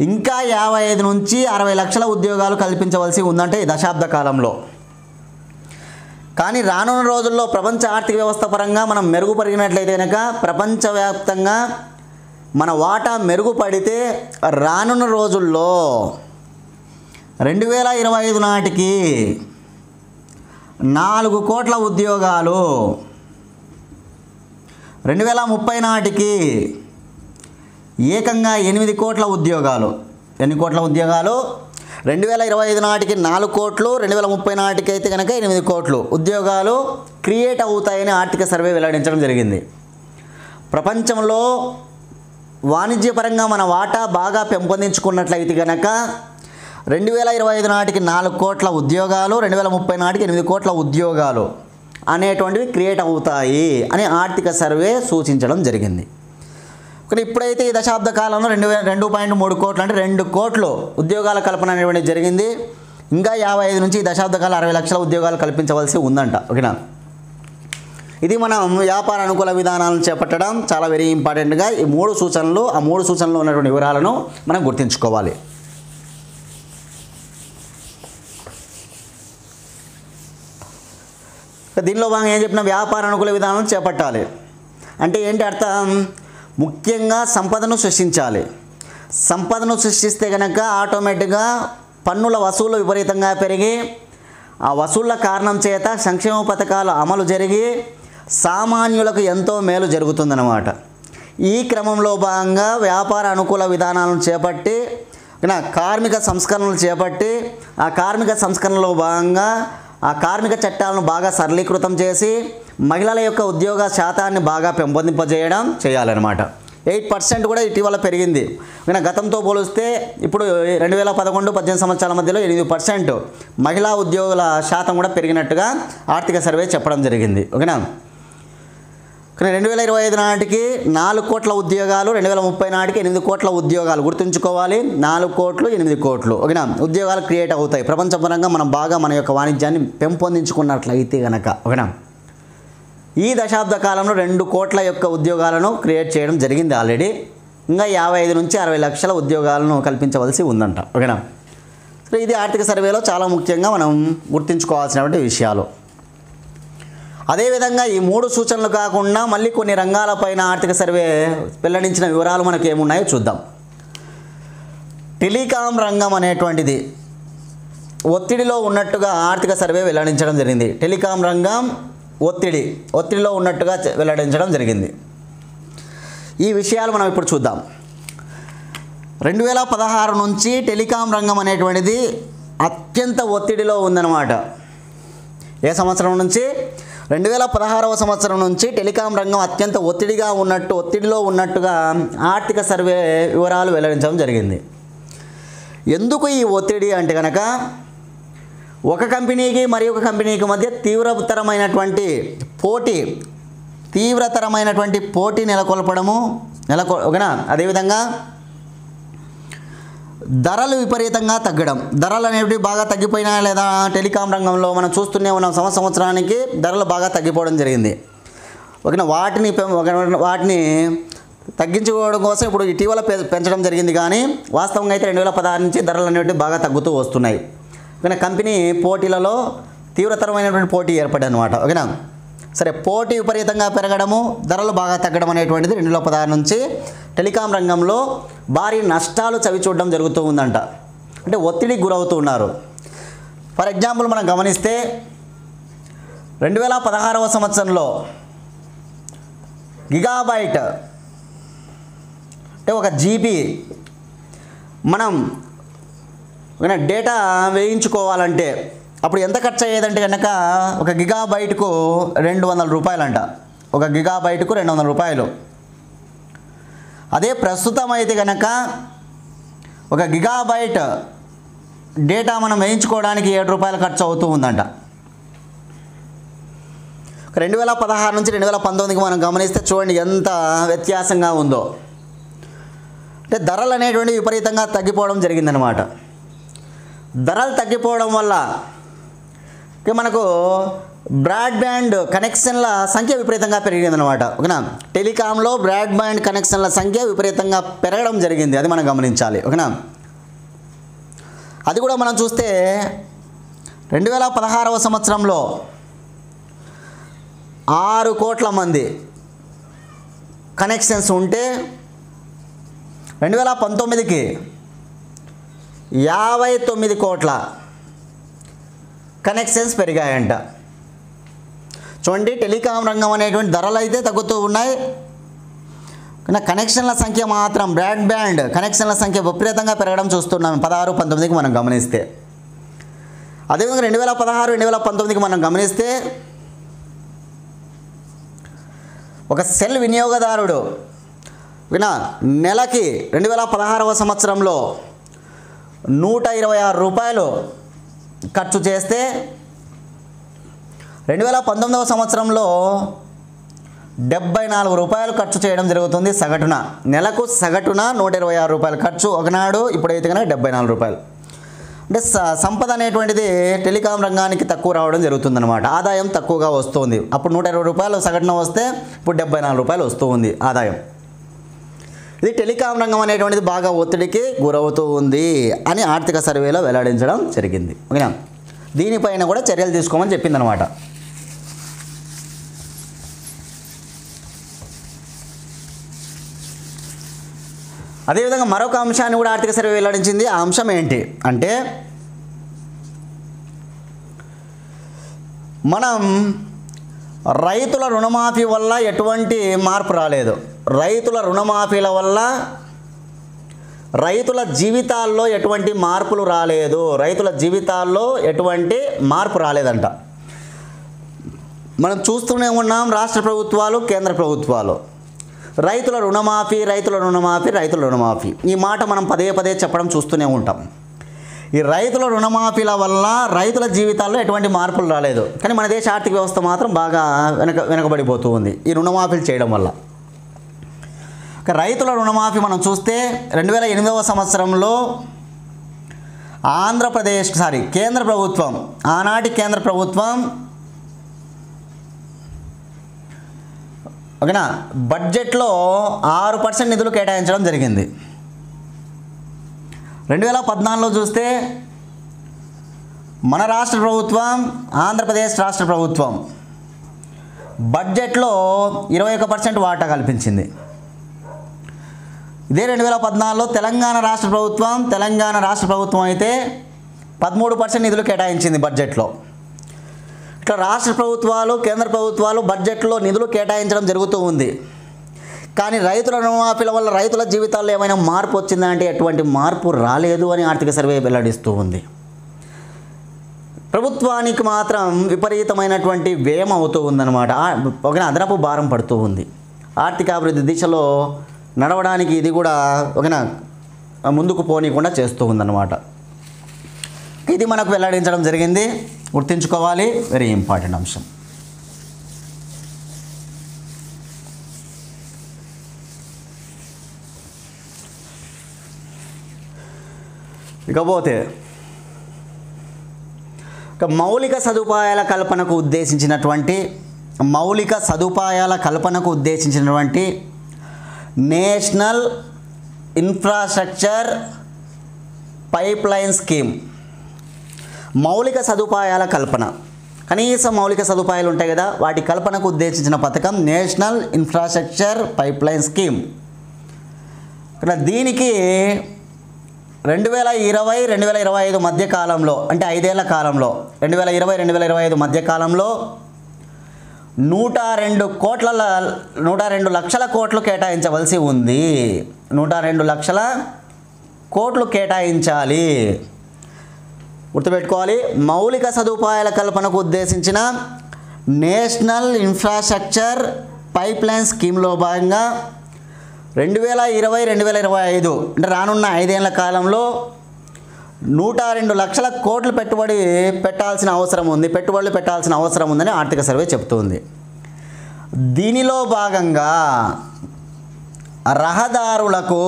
ఇంకా యాభై ఐదు నుంచి అరవై లక్షల ఉద్యోగాలు కల్పించవలసి ఉందంటే ఈ దశాబ్ద కాలంలో. కానీ రానున్న రోజుల్లో ప్రపంచ ఆర్థిక వ్యవస్థ పరంగా మనం మెరుగుపరిగినట్లయితే కనుక ప్రపంచవ్యాప్తంగా మన వాటా మెరుగుపడితే రానున్న రోజుల్లో రెండు వేల ఇరవై ఐదు నాటికి నాలుగు కోట్ల ఉద్యోగాలు. రెండు వేల ముప్పై నాటికి ఏకంగా ఎనిమిది కోట్ల ఉద్యోగాలు. ఎన్ని కోట్ల ఉద్యోగాలు? రెండు వేల ఇరవై ఐదు నాటికి నాలుగు కోట్లు రెండు వేల ముప్పై నాటికి అయితే కనుక ఎనిమిది కోట్లు ఉద్యోగాలు క్రియేట్ అవుతాయని ఆర్థిక సర్వే వెల్లడించడం జరిగింది. ప్రపంచంలో వాణిజ్యపరంగా మన వాటా బాగా పెంపొందించుకున్నట్లయితే కనుక రెండు వేల ఇరవై ఐదు నాటికి నాలుగు కోట్ల ఉద్యోగాలు రెండు వేల ముప్పై నాటికి ఎనిమిది కోట్ల ఉద్యోగాలు అనేటువంటివి క్రియేట్ అవుతాయి అని ఆర్థిక సర్వే సూచించడం జరిగింది. కానీ ఇప్పుడైతే ఈ దశాబ్ద కాలంలో రెండు వేల రెండు పాయింట్ మూడు కోట్లు అంటే రెండు కోట్లు ఉద్యోగాల కల్పన అనేటువంటిది జరిగింది. ఇంకా యాభై ఐదు నుంచి ఈ దశాబ్ద కాలం అరవై లక్షల ఉద్యోగాలు కల్పించవలసి ఉందంట ఓకేనా? ఇది మనం వ్యాపార అనుకూల విధానాలను చేపట్టడం చాలా వెరీ ఇంపార్టెంట్గా ఈ మూడు సూచనలు ఆ మూడు సూచనలు ఉన్నటువంటి వివరాలను మనం గుర్తుంచుకోవాలి. దీనిలో భాగంగా ఏం చెప్పిన వ్యాపార అనుకూల విధానం చేపట్టాలి. అంటే ఏంటి అర్థం? ముఖ్యంగా సంపదను సృష్టించాలి. సంపదను సృష్టిస్తే కనుక ఆటోమేటిక్గా పన్నుల వసూలు విపరీతంగా పెరిగి ఆ వసూళ్ళ కారణం చేత సంక్షేమ పథకాలు అమలు జరిగి సామాన్యులకు ఎంతో మేలు జరుగుతుందన్నమాట. ఈ క్రమంలో భాగంగా వ్యాపార అనుకూల విధానాలను చేపట్టి కార్మిక సంస్కరణలు చేపట్టి ఆ కార్మిక సంస్కరణలో భాగంగా ఆ కార్మిక చట్టాలను బాగా సరళీకృతం చేసి మహిళల యొక్క ఉద్యోగ శాతాన్ని బాగా పెంపొందింపజేయడం చేయాలన్నమాట. ఎయిట్ పర్సెంట్ కూడా ఇటీవల పెరిగింది. ఇక గతంతో పోలిస్తే ఇప్పుడు రెండు వేల పదకొండు పద్దెనిమిది సంవత్సరాల మధ్యలో ఎనిమిది పర్సెంట్ మహిళా ఉద్యోగుల శాతం కూడా పెరిగినట్టుగా ఆర్థిక సర్వే చెప్పడం జరిగింది. ఓకేనా? కానీ రెండు వేల ఇరవై ఐదు నాటికి నాలుగు కోట్ల ఉద్యోగాలు రెండు వేల ముప్పై నాటికి ఎనిమిది కోట్ల ఉద్యోగాలు గుర్తుంచుకోవాలి. నాలుగు కోట్లు ఎనిమిది కోట్లు. ఓకేనా? ఉద్యోగాలు క్రియేట్ అవుతాయి. ప్రపంచపరంగా మనం బాగా మన యొక్క వాణిజ్యాన్ని పెంపొందించుకున్నట్లయితే కనుక ఓకేనా? ఈ దశాబ్ద కాలంలో రెండు కోట్ల యొక్క ఉద్యోగాలను క్రియేట్ చేయడం జరిగింది ఆల్రెడీ. ఇంకా యాభై ఐదు నుంచి అరవై లక్షల ఉద్యోగాలను కల్పించవలసి ఉందంట. ఓకేనా? ఇది ఆర్థిక సర్వేలో చాలా ముఖ్యంగా మనం గుర్తుంచుకోవాల్సినటువంటి విషయాలు. అదేవిధంగా ఈ మూడు సూచనలు కాకుండా మళ్ళీ కొన్ని రంగాలపైన ఆర్థిక సర్వే వెల్లడించిన వివరాలు మనకు ఏమున్నాయో చూద్దాం. టెలికాం రంగం అనేటువంటిది ఒత్తిడిలో ఉన్నట్టుగా ఆర్థిక సర్వే వెల్లడించడం జరిగింది. టెలికాం రంగం ఒత్తిడి ఒత్తిడిలో ఉన్నట్టుగా వెల్లడించడం జరిగింది. ఈ విషయాలు మనం ఇప్పుడు చూద్దాం. రెండు వేల పదహారు నుంచి టెలికాం రంగం అనేటువంటిది అత్యంత ఒత్తిడిలో ఉందన్నమాట. ఏ సంవత్సరం నుంచి? రెండు వేల పదహారవ సంవత్సరం నుంచి టెలికాం రంగం అత్యంత ఒత్తిడిగా ఉన్నట్టు ఒత్తిడిలో ఉన్నట్టుగా ఆర్థిక సర్వే వివరాలు వెల్లడించడం జరిగింది. ఎందుకు ఈ ఒత్తిడి అంటే కనుక ఒక కంపెనీకి మరి ఒక కంపెనీకి మధ్య తీవ్రతరమైనటువంటి పోటీ తీవ్రతరమైనటువంటి పోటీ నెలకొల్పడము నెలకొ ఓకేనా? అదేవిధంగా ధరలు విపరీతంగా తగ్గడం. ధరలు అనేవి బాగా తగ్గిపోయినా లేదా టెలికాం రంగంలో మనం చూస్తూనే ఉన్నాం సంవత్సర సంవత్సరానికి ధరలు బాగా తగ్గిపోవడం జరిగింది. ఓకేనా వాటిని వాటిని తగ్గించుకోవడం కోసం ఇప్పుడు ఇటీవల పె- పెంచడం జరిగింది కానీ వాస్తవంగా అయితే రెండు వేల పదహారు నుంచి ధరలు అనేవి బాగా తగ్గుతూ వస్తున్నాయి. ఓకేనా కంపెనీ పోటీలలో తీవ్రతరమైనటువంటి పోటీ ఏర్పడనమాట అనమాట ఓకేనా సరే పోటీ విపరీతంగా పెరగడము ధరలు బాగా తగ్గడం అనేటువంటిది రెండు వేల పదహారు నుంచి టెలికాం రంగంలో భారీ నష్టాలు చవి చూడడం జరుగుతూ ఉందంట. అంటే ఒత్తిడికి గురవుతూ ఉన్నారు. ఫర్ ఎగ్జాంపుల్ మనం గమనిస్తే రెండు వేల పదహారవ సంవత్సరంలో గిగాబైట్ అంటే ఒక జీబీ మనం డేటా వేయించుకోవాలంటే అప్పుడు ఎంత ఖర్చు అయ్యేదంటే కనుక ఒక గిగా బయటకు రెండు వందల రూపాయలంట. ఒక గిగా బయటకు రెండు వందల రూపాయలు. అదే ప్రస్తుతం అయితే కనుక ఒక గిగా బైట్ డేటా మనం వేయించుకోవడానికి ఏడు రూపాయలు ఖర్చు అవుతూ ఉందంట రెండు వేల పదహారు నుంచి రెండు వేల పంతొమ్మిదికి మనం గమనిస్తే చూడండి ఎంత వ్యత్యాసంగా ఉందో. అంటే ధరలు అనేటువంటి విపరీతంగా తగ్గిపోవడం జరిగిందనమాట ధరలు తగ్గిపోవడం వల్ల ఇక మనకు బ్రాడ్బ్యాండ్ కనెక్షన్ల సంఖ్య విపరీతంగా పెరిగిందనమాట ఓకేనా? టెలికాంలో బ్రాడ్బ్యాండ్ కనెక్షన్ల సంఖ్య విపరీతంగా పెరగడం జరిగింది అది మనం గమనించాలి ఓకేనా? అది కూడా మనం చూస్తే రెండు వేల పదహారవ సంవత్సరంలో ఆరు కోట్ల మంది కనెక్షన్స్ ఉంటే రెండు వేల పంతొమ్మిదికి యాభై తొమ్మిది కోట్ల కనెక్షన్స్ పెరిగాయంట. చూడండి టెలికాం రంగం అనేటువంటి ధరలు అయితే తగ్గుతూ ఉన్నాయి. కానీ కనెక్షన్ల సంఖ్య మాత్రం బ్రాడ్బ్యాండ్ కనెక్షన్ల సంఖ్య విపరీతంగా పెరగడం చూస్తున్నాం. పదహారు పంతొమ్మిదికి మనం గమనిస్తే. అదేవిధంగా రెండు వేల పదహారు రెండు వేల పంతొమ్మిదికి మనం గమనిస్తే ఒక సెల్ వినియోగదారుడు వినా నెలకి రెండు వేల పదహారవ సంవత్సరంలో నూట ఇరవై ఆరు రూపాయలు ఖర్చు చేస్తే రెండు వేల పంతొమ్మిదవ సంవత్సరంలో డెబ్బై నాలుగు రూపాయలు ఖర్చు చేయడం జరుగుతుంది సగటున. నెలకు సగటున నూట ఇరవై ఆరు రూపాయలు ఖర్చు. ఒకనాడు ఇప్పుడైతే కనుక డెబ్బై నాలుగు రూపాయలు. అంటే సంపద అనేటువంటిది టెలికాం రంగానికి తక్కువ రావడం జరుగుతుందన్నమాట. ఆదాయం తక్కువగా వస్తుంది. అప్పుడు నూట ఇరవై రూపాయలు సగటున వస్తే ఇప్పుడు డెబ్బై నాలుగు రూపాయలు వస్తూ ఉంది ఆదాయం. ఇది టెలికాం రంగం అనేటువంటిది బాగా ఒత్తిడికి గురవుతూ ఉంది అని ఆర్థిక సర్వేలో వెల్లడించడం జరిగింది. ఓకేనా? దీనిపైన కూడా చర్యలు తీసుకోమని చెప్పిందనమాట. అదేవిధంగా మరొక అంశాన్ని కూడా ఆర్థిక సర్వే వెల్లడించింది. ఆ అంశం ఏంటి? అంటే మనం రైతుల రుణమాఫీ వల్ల ఎటువంటి మార్పు రాలేదు. రైతుల రుణమాఫీల వల్ల రైతుల జీవితాల్లో ఎటువంటి మార్పులు రాలేదు. రైతుల జీవితాల్లో ఎటువంటి మార్పు రాలేదంట. మనం చూస్తూనే ఉన్నాం రాష్ట్ర ప్రభుత్వాలు కేంద్ర ప్రభుత్వాలు. రైతుల రుణమాఫీ రైతుల రుణమాఫీ రైతుల రుణమాఫీ. ఈ మాట మనం పదే పదే చెప్పడం చూస్తూనే ఉంటాం. ఈ రైతుల రుణమాఫీల వల్ల రైతుల జీవితాల్లో ఎటువంటి మార్పులు రాలేదు. కానీ మన దేశ ఆర్థిక వ్యవస్థ మాత్రం బాగా వెనక వెనకబడిపోతూ ఉంది ఈ రుణమాఫీలు చేయడం వల్ల. రైతుల రుణమాఫీ మనం చూస్తే రెండు వేల ఎనిమిదవ సంవత్సరంలో ఆంధ్రప్రదేశ్ సారీ కేంద్ర ప్రభుత్వం ఆనాటి కేంద్ర ప్రభుత్వం ఓకేనా? బడ్జెట్లో ఆరు పర్సెంట్ నిధులు కేటాయించడం జరిగింది. రెండు వేల పద్నాలుగులో చూస్తే మన రాష్ట్ర ప్రభుత్వం ఆంధ్రప్రదేశ్ రాష్ట్ర ప్రభుత్వం బడ్జెట్లో ఇరవై ఒక పర్సెంట్ వాటా కల్పించింది. ఇదే రెండు వేల పద్నాలుగులో తెలంగాణ రాష్ట్ర ప్రభుత్వం తెలంగాణ రాష్ట్ర ప్రభుత్వం అయితే పదమూడు పర్సెంట్ నిధులు కేటాయించింది బడ్జెట్లో. ఇట్లా రాష్ట్ర ప్రభుత్వాలు కేంద్ర ప్రభుత్వాలు బడ్జెట్లో నిధులు కేటాయించడం జరుగుతూ ఉంది. కానీ రైతుల రుణమాఫీల వల్ల రైతుల జీవితాల్లో ఏమైనా మార్పు వచ్చిందా అంటే ఎటువంటి మార్పు రాలేదు అని ఆర్థిక సర్వే వెల్లడిస్తూ ఉంది. ప్రభుత్వానికి మాత్రం విపరీతమైనటువంటి వ్యయం అవుతూ ఉందన్నమాట. ఒక అదనపు భారం పడుతూ ఉంది. ఆర్థికాభివృద్ధి దిశలో నడవడానికి ఇది కూడా ఒక ముందుకు పోనీయకుండా చేస్తూ ఉందన్నమాట. ఇది మనకు వెల్లడించడం జరిగింది. గుర్తుంచుకోవాలి. వెరీ ఇంపార్టెంట్ అంశం. ఇకపోతే ఇక మౌలిక సదుపాయాల కల్పనకు ఉద్దేశించినటువంటి మౌలిక సదుపాయాల కల్పనకు ఉద్దేశించినటువంటి నేషనల్ ఇన్ఫ్రాస్ట్రక్చర్ పైప్లైన్ స్కీమ్. మౌలిక సదుపాయాల కల్పన. కనీస మౌలిక సదుపాయాలు ఉంటాయి కదా వాటి కల్పనకు ఉద్దేశించిన పథకం నేషనల్ ఇన్ఫ్రాస్ట్రక్చర్ పైప్లైన్ స్కీమ్. ఇక్కడ దీనికి రెండు వేల ఇరవై రెండు వేల ఇరవై ఐదు మధ్య కాలంలో అంటే ఐదేళ్ళ కాలంలో రెండు వేల ఇరవై రెండు వేల ఇరవై ఐదు మధ్య కాలంలో నూట రెండు కోట్ల నూట రెండు లక్షల కోట్లు కేటాయించవలసి ఉంది. నూట రెండు లక్షల కోట్లు కేటాయించాలి. గుర్తుపెట్టుకోవాలి మౌలిక సదుపాయాల కల్పనకు ఉద్దేశించిన నేషనల్ ఇన్ఫ్రాస్ట్రక్చర్ పైప్లైన్ స్కీమ్లో భాగంగా రెండు వేల ఇరవై రెండు వేల ఇరవై ఐదు అంటే రానున్న ఐదేళ్ళ కాలంలో నూట రెండు లక్షల కోట్లు పెట్టుబడి పెట్టాల్సిన అవసరం ఉంది పెట్టుబడులు పెట్టాల్సిన అవసరం ఉందని ఆర్థిక సర్వే చెబుతుంది. దీనిలో భాగంగా రహదారులకు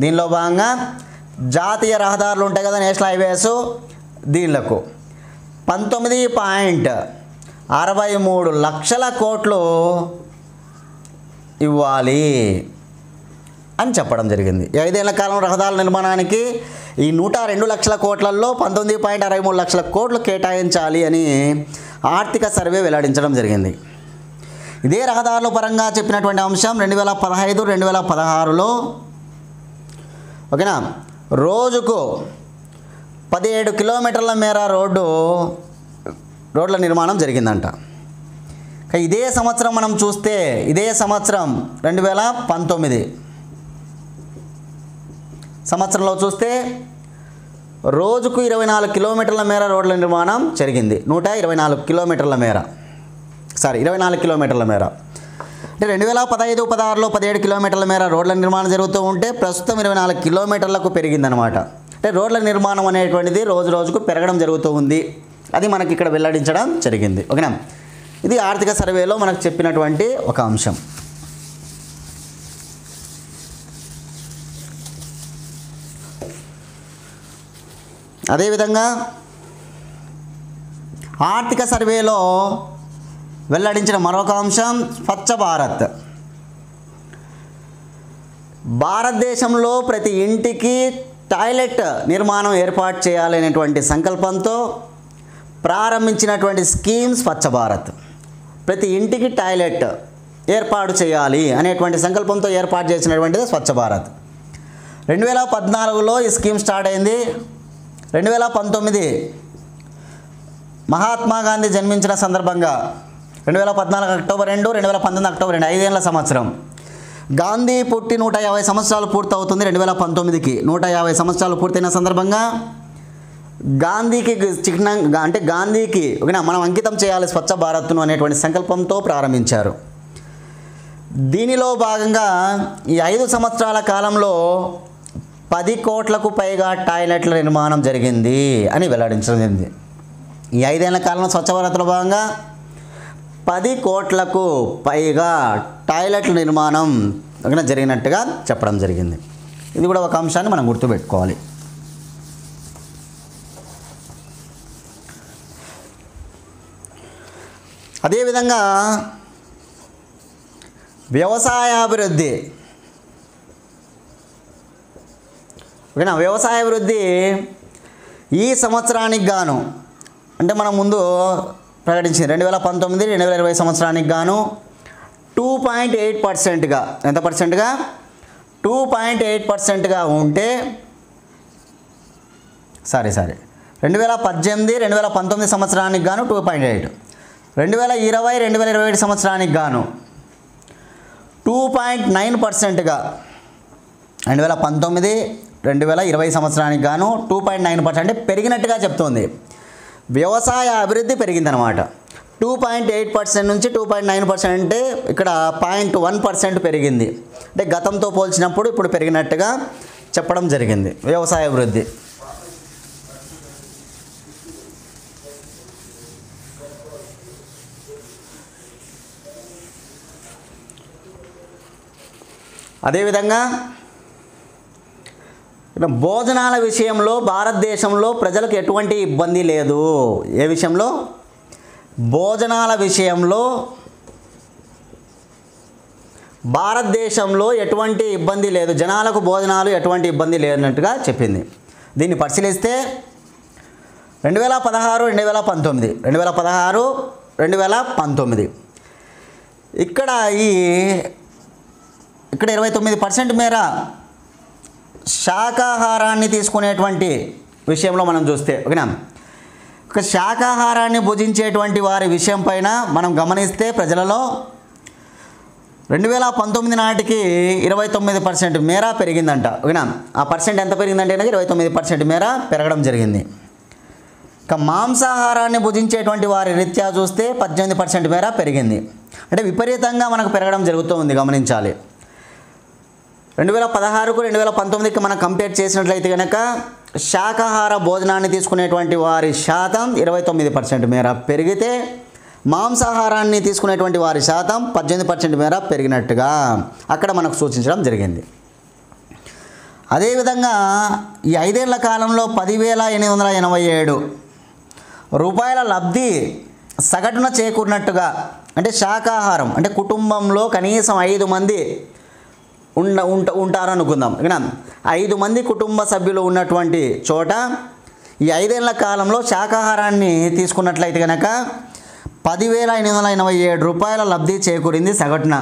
దీనిలో భాగంగా జాతీయ రహదారులు ఉంటాయి కదా నేషనల్ హైవేస్ దీనిలకు పంతొమ్మిది పాయింట్ అరవై మూడు లక్షల కోట్లు ఇవ్వాలి అని చెప్పడం జరిగింది. ఐదేళ్ళ కాలం రహదారుల నిర్మాణానికి ఈ నూట రెండు లక్షల కోట్లలో పంతొమ్మిది పాయింట్ అరవై మూడు లక్షల కోట్లు కేటాయించాలి అని ఆర్థిక సర్వే వెల్లడించడం జరిగింది. ఇదే రహదారుల పరంగా చెప్పినటువంటి అంశం రెండు వేల పదహైదు రెండు వేల పదహారులో ఓకేనా? రోజుకు పదిహేడు కిలోమీటర్ల మేర రోడ్డు రోడ్ల నిర్మాణం జరిగిందంట. ఇదే సంవత్సరం మనం చూస్తే ఇదే సంవత్సరం రెండు వేల పంతొమ్మిది. సంవత్సరంలో చూస్తే రోజుకు ఇరవై నాలుగు కిలోమీటర్ల మేర రోడ్ల నిర్మాణం జరిగింది. నూట ఇరవై నాలుగు కిలోమీటర్ల మేర. సారీ ఇరవై నాలుగు కిలోమీటర్ల మేర. అంటే రెండు వేల పదహైదు పదహారులో పదిహేడు కిలోమీటర్ల మేర రోడ్ల నిర్మాణం జరుగుతూ ఉంటే ప్రస్తుతం ఇరవై నాలుగు కిలోమీటర్లకు పెరిగిందనమాట అంటే రోడ్ల నిర్మాణం అనేటువంటిది రోజు రోజుకు పెరగడం జరుగుతూ ఉంది. అది మనకి ఇక్కడ వెల్లడించడం జరిగింది. ఓకేనా? ఇది ఆర్థిక సర్వేలో మనకు చెప్పినటువంటి ఒక అంశం. అదేవిధంగా ఆర్థిక సర్వేలో వెల్లడించిన మరొక అంశం స్వచ్ఛ భారత్. భారతదేశంలో ప్రతి ఇంటికి టాయిలెట్ నిర్మాణం ఏర్పాటు చేయాలనేటువంటి సంకల్పంతో ప్రారంభించినటువంటి స్కీమ్ స్వచ్ఛ భారత్. ప్రతి ఇంటికి టాయిలెట్ ఏర్పాటు చేయాలి అనేటువంటి సంకల్పంతో ఏర్పాటు చేసినటువంటిది స్వచ్ఛ భారత్. రెండు వేల పద్నాలుగులో ఈ స్కీమ్ స్టార్ట్ అయింది. రెండు వేల పంతొమ్మిది మహాత్మా గాంధీ జన్మించిన సందర్భంగా రెండు వేల పద్నాలుగు అక్టోబర్ రెండు రెండు వేల పంతొమ్మిది అక్టోబర్ రెండు ఐదేళ్ళ సంవత్సరం. గాంధీ పుట్టి నూట యాభై సంవత్సరాలు పూర్తవుతుంది రెండు వేల పంతొమ్మిదికి. నూట యాభై సంవత్సరాలు పూర్తయిన సందర్భంగా గాంధీకి చిహ్నం అంటే గాంధీకి ఓకేనా మనం అంకితం చేయాలి స్వచ్ఛ భారత్ను అనేటువంటి సంకల్పంతో ప్రారంభించారు. దీనిలో భాగంగా ఈ ఐదు సంవత్సరాల కాలంలో పది కోట్లకు పైగా టాయిలెట్ల నిర్మాణం జరిగింది అని వెల్లడించడం జరిగింది. ఈ ఐదేళ్ళ కాలంలో స్వచ్ఛ భారత్లో భాగంగా పది కోట్లకు పైగా టాయిలెట్ల నిర్మాణం ఓకేనా జరిగినట్టుగా చెప్పడం జరిగింది. ఇది కూడా ఒక అంశాన్ని మనం గుర్తుపెట్టుకోవాలి. అదేవిధంగా వ్యవసాయాభివృద్ధి. ఓకేనా? వ్యవసాయాభివృద్ధి ఈ సంవత్సరానికి గాను అంటే మనం ముందు ప్రకటించింది రెండు వేల పంతొమ్మిది రెండు వేల ఇరవై సంవత్సరానికి గాను టూ పాయింట్ ఎయిట్ పర్సెంట్గా ఎంత పర్సెంట్గా టూ పాయింట్ ఎయిట్ పర్సెంట్గా ఉంటే సారీ సారీ రెండు వేల పద్దెనిమిది రెండు వేల పంతొమ్మిది సంవత్సరానికి గాను టూ పాయింట్ ఎయిట్ రెండు వేల ఇరవై రెండు వేల ఇరవై ఏడు సంవత్సరానికి గాను టూ పాయింట్ నైన్ పర్సెంట్గా రెండు వేల పంతొమ్మిది రెండు వేల ఇరవై సంవత్సరానికి గాను టూ పాయింట్ నైన్ పర్సెంట్ పెరిగినట్టుగా చెప్తోంది. వ్యవసాయ అభివృద్ధి పెరిగిందనమాట టూ పాయింట్ ఎయిట్ పర్సెంట్ నుంచి టూ పాయింట్ నైన్ పర్సెంట్ ఇక్కడ పాయింట్ వన్ పర్సెంట్ పెరిగింది. అంటే గతంతో పోల్చినప్పుడు ఇప్పుడు పెరిగినట్టుగా చెప్పడం జరిగింది. వ్యవసాయ అభివృద్ధి. అదేవిధంగా భోజనాల విషయంలో భారతదేశంలో ప్రజలకు ఎటువంటి ఇబ్బంది లేదు. ఏ విషయంలో? భోజనాల విషయంలో భారతదేశంలో ఎటువంటి ఇబ్బంది లేదు. జనాలకు భోజనాలు ఎటువంటి ఇబ్బంది లేనట్టుగా చెప్పింది. దీన్ని పరిశీలిస్తే రెండు వేల పదహారు రెండు వేల పంతొమ్మిది. రెండు వేల పదహారు రెండు వేల పంతొమ్మిది. ఇక్కడ ఈ ఇక్కడ ఇరవై తొమ్మిది పర్సెంట్ మేర శాకాహారాన్ని తీసుకునేటువంటి విషయంలో మనం చూస్తే ఓకేనా? ఒక శాకాహారాన్ని భుజించేటువంటి వారి విషయం పైన మనం గమనిస్తే ప్రజలలో రెండు వేల పంతొమ్మిది నాటికి ఇరవై తొమ్మిది పర్సెంట్ మేర పెరిగిందంట ఓకేనా? ఆ పర్సెంట్ ఎంత పెరిగిందంటే ఇరవై తొమ్మిది పర్సెంట్ మేర పెరగడం జరిగింది. ఇక మాంసాహారాన్ని భుజించేటువంటి వారి రీత్యా చూస్తే పద్దెనిమిది పర్సెంట్ మేర పెరిగింది. అంటే విపరీతంగా మనకు పెరగడం జరుగుతూ ఉంది గమనించాలి. రెండు వేల పదహారుకు రెండు వేల పంతొమ్మిదికి మనం కంపేర్ చేసినట్లయితే కనుక శాకాహార భోజనాన్ని తీసుకునేటువంటి వారి శాతం ఇరవై తొమ్మిది పర్సెంట్ మేర పెరిగితే మాంసాహారాన్ని తీసుకునేటువంటి వారి శాతం పద్దెనిమిది పర్సెంట్ మేర పెరిగినట్టుగా అక్కడ మనకు సూచించడం జరిగింది. అదేవిధంగా ఈ ఐదేళ్ళ కాలంలో పదివేల ఎనిమిది వందల ఎనభై ఏడు రూపాయల లబ్ధి సగటున చేకూరినట్టుగా అంటే శాకాహారం అంటే కుటుంబంలో కనీసం ఐదు మంది ఉండ ఉంట ఉంటారు అనుకుందాం ఓకేనా ఐదు మంది కుటుంబ సభ్యులు ఉన్నటువంటి చోట ఈ ఐదేళ్ళ కాలంలో శాకాహారాన్ని తీసుకున్నట్లయితే కనుక పదివేల ఎనిమిది వందల ఎనభై ఏడు రూపాయల లబ్ధి చేకూరింది సగటున.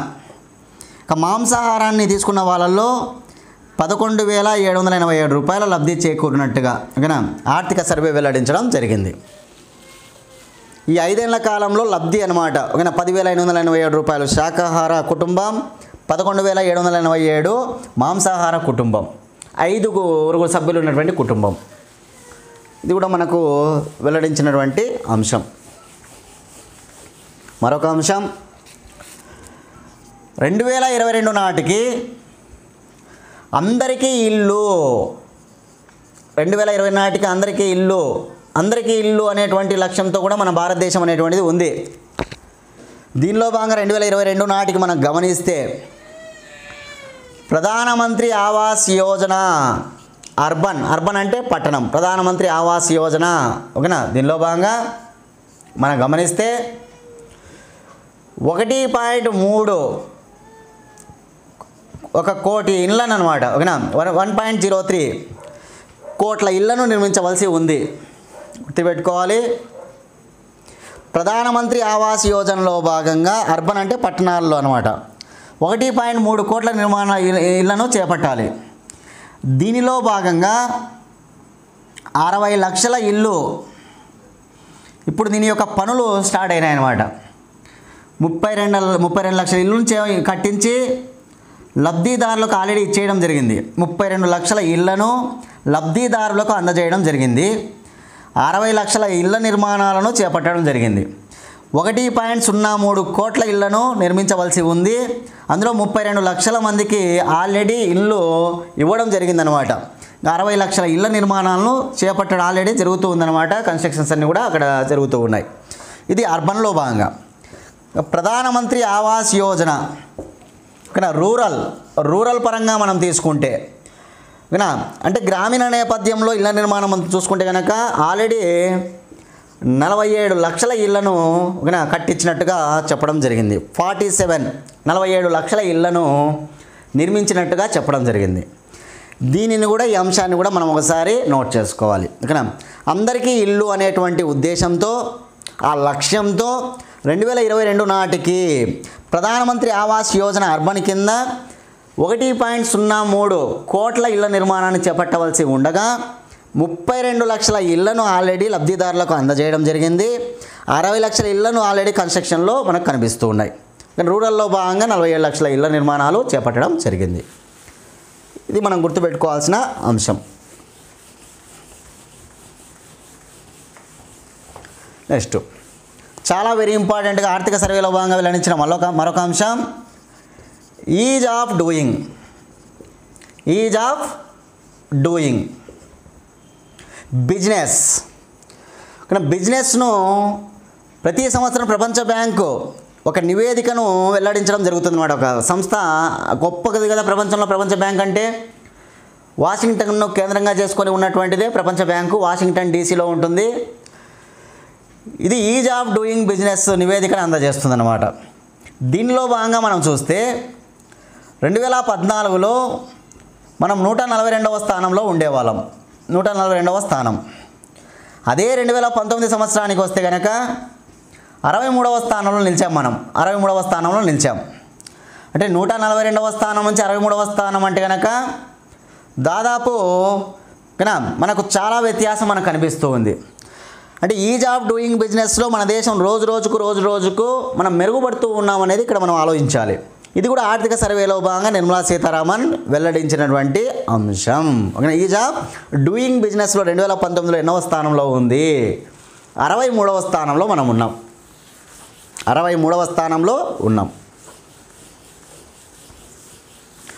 ఇక మాంసాహారాన్ని తీసుకున్న వాళ్ళల్లో పదకొండు వేల ఏడు వందల ఎనభై ఏడు రూపాయల లబ్ధి చేకూరినట్టుగా ఓకేనా ఆర్థిక సర్వే వెల్లడించడం జరిగింది. ఈ ఐదేళ్ళ కాలంలో లబ్ధి అనమాట ఓకేనా పదివేల ఎనిమిది వందల ఎనభై ఏడు రూపాయలు శాకాహార కుటుంబం పదకొండు వేల ఏడు వందల ఎనభై ఏడు మాంసాహార కుటుంబం. ఐదుగురు సభ్యులు ఉన్నటువంటి కుటుంబం. ఇది కూడా మనకు వెల్లడించినటువంటి అంశం. మరొక అంశం. రెండు వేల ఇరవై రెండు నాటికి అందరికీ ఇల్లు. రెండు వేల ఇరవై నాటికి అందరికీ ఇల్లు. అందరికీ ఇల్లు అనేటువంటి లక్ష్యంతో కూడా మన భారతదేశం అనేటువంటిది ఉంది. దీనిలో భాగంగా రెండు వేల ఇరవై రెండు నాటికి మనం గమనిస్తే ప్రధానమంత్రి ఆవాస్ యోజన అర్బన్ అర్బన్ అంటే పట్టణం. ప్రధానమంత్రి ఆవాస్ యోజన ఓకేనా? దీనిలో భాగంగా మనం గమనిస్తే ఒకటి పాయింట్ మూడు ఒక కోటి ఇళ్ళను అనమాట ఓకేనా? One one point zero three కోట్ల ఇళ్ళను నిర్మించవలసి ఉంది. గుర్తుపెట్టుకోవాలి. ప్రధానమంత్రి ఆవాస్ యోజనలో భాగంగా అర్బన్ అంటే పట్టణాల్లో అనమాట ఒకటి పాయింట్ మూడు కోట్ల నిర్మాణ ఇళ్ళను చేపట్టాలి. దీనిలో భాగంగా అరవై లక్షల ఇల్లు ఇప్పుడు దీని యొక్క పనులు స్టార్ట్ అయినాయి అన్నమాట ముప్పై రెండు ముప్పై రెండు లక్షల ఇల్లును చే కట్టించి లబ్ధిదారులకు ఆల్రెడీ ఇచ్చేయడం జరిగింది. ముప్పై రెండు లక్షల ఇళ్ళను లబ్ధిదారులకు అందజేయడం జరిగింది. అరవై లక్షల ఇళ్ళ నిర్మాణాలను చేపట్టడం జరిగింది. ఒకటి పాయింట్ సున్నా మూడు కోట్ల ఇళ్ళను నిర్మించవలసి ఉంది. అందులో ముప్పై రెండు లక్షల మందికి ఆల్రెడీ ఇల్లు ఇవ్వడం జరిగిందనమాట అరవై లక్షల ఇళ్ళ నిర్మాణాలను చేపట్టడం ఆల్రెడీ జరుగుతూ ఉందన్నమాట. కన్స్ట్రక్షన్స్ అన్నీ కూడా అక్కడ జరుగుతూ ఉన్నాయి. ఇది అర్బన్లో భాగంగా. ప్రధానమంత్రి ఆవాస్ యోజన. ఇక్కడ రూరల్. రూరల్ పరంగా మనం తీసుకుంటే. ఓకేనా? అంటే గ్రామీణ నేపథ్యంలో ఇళ్ళ నిర్మాణం చూసుకుంటే కనుక ఆల్రెడీ నలభై ఏడు లక్షల ఇళ్ళను కట్టించినట్టుగా చెప్పడం జరిగింది. ఫార్టీ సెవెన్ నలభై ఏడు లక్షల ఇళ్ళను నిర్మించినట్టుగా చెప్పడం జరిగింది. దీనిని కూడా ఈ అంశాన్ని కూడా మనం ఒకసారి నోట్ చేసుకోవాలి. ఓకేనా? అందరికీ ఇల్లు అనేటువంటి ఉద్దేశంతో ఆ లక్ష్యంతో రెండు వేల ఇరవై రెండు నాటికి ప్రధానమంత్రి ఆవాస్ యోజన అర్బన్ కింద ఒకటి పాయింట్ సున్నా మూడు కోట్ల ఇళ్ళ నిర్మాణాన్ని చేపట్టవలసి ఉండగా ముప్పై రెండు లక్షల ఇళ్ళను ఆల్రెడీ లబ్ధిదారులకు అందజేయడం జరిగింది. అరవై లక్షల ఇళ్ళను ఆల్రెడీ కన్స్ట్రక్షన్లో మనకు కనిపిస్తూ ఉన్నాయి. రూరల్లో భాగంగా నలభై ఏడు లక్షల ఇళ్ళ నిర్మాణాలు చేపట్టడం జరిగింది. ఇది మనం గుర్తుపెట్టుకోవాల్సిన అంశం. నెక్స్ట్. చాలా వెరీ ఇంపార్టెంట్గా ఆర్థిక సర్వేలో భాగంగా వెల్లడించిన మరొక మరొక అంశం. Ease of doing. Ease of doing. Business. కానీ బిజినెస్ను ప్రతి సంవత్సరం ప్రపంచ బ్యాంకు ఒక నివేదికను వెల్లడించడం జరుగుతుంది అన్నమాట ఒక సంస్థ గొప్పది కదా ప్రపంచంలో ప్రపంచ బ్యాంక్ అంటే. వాషింగ్టన్ను కేంద్రంగా చేసుకొని ఉన్నటువంటిదే ప్రపంచ బ్యాంకు వాషింగ్టన్ డీసీలో ఉంటుంది. ఇది ఈజ్ ఆఫ్ డూయింగ్ బిజినెస్ నివేదికను అందజేస్తుంది అనమాట దీనిలో భాగంగా మనం చూస్తే రెండు వేల పద్నాలుగులో మనం నూట నలభై రెండవ స్థానంలో ఉండేవాళ్ళం. నూట నలభై రెండవ స్థానం. అదే రెండు వేల పంతొమ్మిది సంవత్సరానికి వస్తే కనుక అరవై మూడవ స్థానంలో నిలిచాం మనం. అరవై మూడవ స్థానంలో నిలిచాం. అంటే నూట నలభై రెండవ స్థానం నుంచి అరవై మూడవ స్థానం అంటే కనుక దాదాపు కదా మనకు చాలా వ్యత్యాసం మనకు కనిపిస్తూ ఉంది. అంటే ఈజ్ ఆఫ్ డూయింగ్ బిజినెస్లో మన దేశం రోజు రోజుకు రోజు రోజుకు మనం మెరుగుపడుతూ ఉన్నాం అనేది ఇక్కడ మనం ఆలోచించాలి. ఇది కూడా ఆర్థిక సర్వేలో భాగంగా నిర్మలా సీతారామన్ వెల్లడించినటువంటి అంశం. ఓకే ఈజ్ ఆఫ్ డూయింగ్ బిజినెస్లో రెండు వేల పంతొమ్మిదిలో ఎన్నో స్థానంలో ఉంది? అరవై మూడవ స్థానంలో మనం ఉన్నాం. అరవై మూడవ స్థానంలో ఉన్నాం.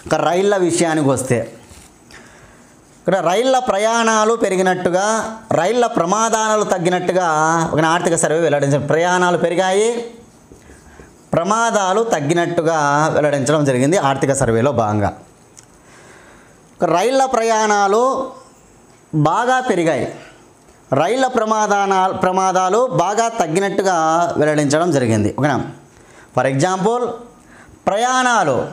ఇక రైళ్ళ విషయానికి వస్తే ఇక్కడ రైళ్ళ ప్రయాణాలు పెరిగినట్టుగా రైళ్ళ ప్రమాదాలు తగ్గినట్టుగా ఒక ఆర్థిక సర్వే వెల్లడించారు ప్రయాణాలు పెరిగాయి. ప్రమాదాలు తగ్గినట్టుగా వెల్లడించడం జరిగింది ఆర్థిక సర్వేలో భాగంగా. రైళ్ళ రైళ్ళ ప్రయాణాలు బాగా పెరిగాయి. రైళ్ళ ప్రమాదాన ప్రమాదాలు బాగా తగ్గినట్టుగా వెల్లడించడం జరిగింది. ఓకేనా? ఫర్ ఎగ్జాంపుల్ ప్రయాణాలు.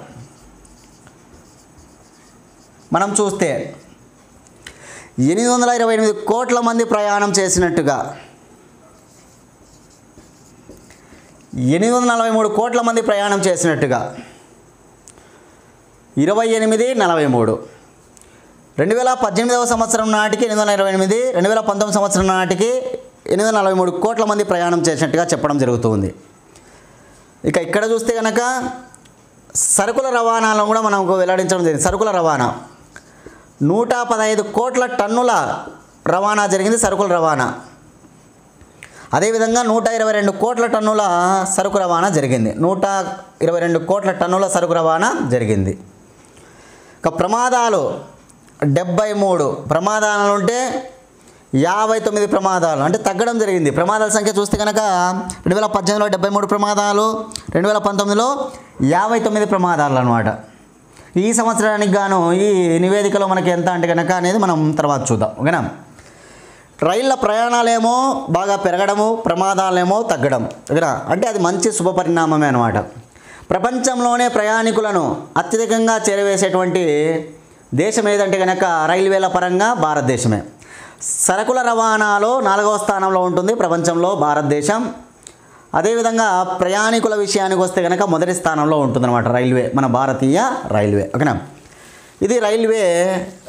మనం చూస్తే ఎనిమిది వందల ఇరవై ఎనిమిది కోట్ల మంది ప్రయాణం చేసినట్టుగా ఎనిమిది వందల నలభై మూడు కోట్ల మంది ప్రయాణం చేసినట్టుగా. ఇరవై ఎనిమిది నలభై మూడు. రెండు వేల పద్దెనిమిదవ సంవత్సరం నాటికి ఎనిమిది వందల ఇరవై ఎనిమిది రెండు వేల పంతొమ్మిది సంవత్సరం నాటికి ఎనిమిది వందల నలభై మూడు కోట్ల మంది ప్రయాణం చేసినట్టుగా చెప్పడం జరుగుతుంది. ఇక ఇక్కడ చూస్తే కనుక సరుకుల రవాణాలో కూడా మనం వెల్లడించడం జరిగింది. సరుకుల రవాణా. నూట పదహైదు కోట్ల టన్నుల రవాణా జరిగింది సరుకుల రవాణా. అదేవిధంగా నూట ఇరవై రెండు కోట్ల టన్నుల సరుకు రవాణా జరిగింది. నూట ఇరవై రెండు కోట్ల టన్నుల సరుకు రవాణా జరిగింది. ఇక ప్రమాదాలు డెబ్బై మూడు ప్రమాదాలు ఉంటే యాభై తొమ్మిది ప్రమాదాలు అంటే తగ్గడం జరిగింది. ప్రమాదాల సంఖ్య చూస్తే కనుక రెండు వేల పద్దెనిమిదిలో డెబ్బై మూడు ప్రమాదాలు రెండు వేల పంతొమ్మిదిలో యాభై తొమ్మిది ప్రమాదాలు అనమాట ఈ సంవత్సరానికి గాను ఈ నివేదికలో మనకి ఎంత అంటే కనుక అనేది మనం తర్వాత చూద్దాం. ఓకేనా? రైళ్ళ ప్రయాణాలేమో బాగా పెరగడము ప్రమాదాలేమో తగ్గడం. ఓకేనా? అంటే అది మంచి శుభ పరిణామమే అనమాట ప్రపంచంలోనే ప్రయాణికులను అత్యధికంగా చేరవేసేటువంటి దేశం ఏదంటే కనుక రైల్వేల పరంగా భారతదేశమే. సరుకుల రవాణాలో నాలుగవ స్థానంలో ఉంటుంది ప్రపంచంలో భారతదేశం. అదేవిధంగా ప్రయాణికుల విషయానికి వస్తే కనుక మొదటి స్థానంలో ఉంటుందన్నమాట రైల్వే మన భారతీయ రైల్వే. ఓకేనా? ఇది రైల్వే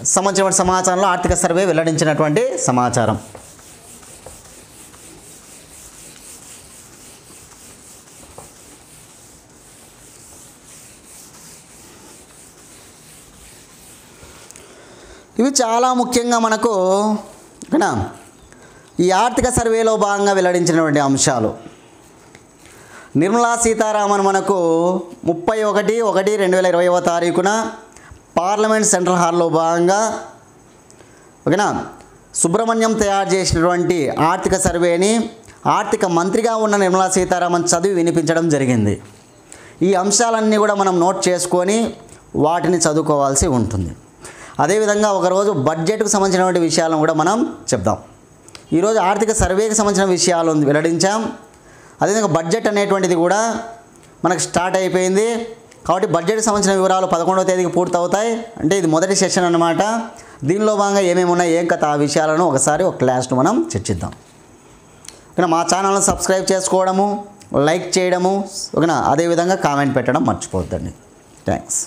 సంబంధించిన సమాచారంలో ఆర్థిక సర్వే వెల్లడించినటువంటి సమాచారం. ఇవి చాలా ముఖ్యంగా మనకు ఓకేనా ఈ ఆర్థిక సర్వేలో భాగంగా వెల్లడించినటువంటి అంశాలు. నిర్మలా సీతారామన్ మనకు ముప్పై ఒకటి ఒకటి రెండు వేల ఇరవైవ తారీఖున పార్లమెంట్ సెంట్రల్ హాల్లో భాగంగా ఓకేనా? సుబ్రహ్మణ్యం తయారు చేసినటువంటి ఆర్థిక సర్వేని ఆర్థిక మంత్రిగా ఉన్న నిర్మలా సీతారామన్ చదివి వినిపించడం జరిగింది. ఈ అంశాలన్నీ కూడా మనం నోట్ చేసుకొని వాటిని చదువుకోవాల్సి ఉంటుంది. అదేవిధంగా ఒకరోజు బడ్జెట్కు సంబంధించినటువంటి విషయాలను కూడా మనం చెప్దాం. ఈరోజు ఆర్థిక సర్వేకి సంబంధించిన విషయాలు వెల్లడించాం. అదేవిధంగా బడ్జెట్ అనేటువంటిది కూడా మనకు స్టార్ట్ అయిపోయింది. కాబట్టి బడ్జెట్ సంబంధించిన వివరాలు పదకొండవ తేదీకి పూర్తవుతాయి. అంటే ఇది మొదటి సెషన్ అన్నమాట. దీనిలో భాగంగా ఏమేమి ఉన్నాయి ఏం కథ ఆ విషయాలను ఒకసారి ఒక క్లాస్ను మనం చర్చిద్దాం. ఓకేనా? మా ఛానల్ని సబ్స్క్రైబ్ చేసుకోవడము లైక్ చేయడము ఓకేనా? అదేవిధంగా కామెంట్ పెట్టడం మర్చిపోద్దండి థ్యాంక్స్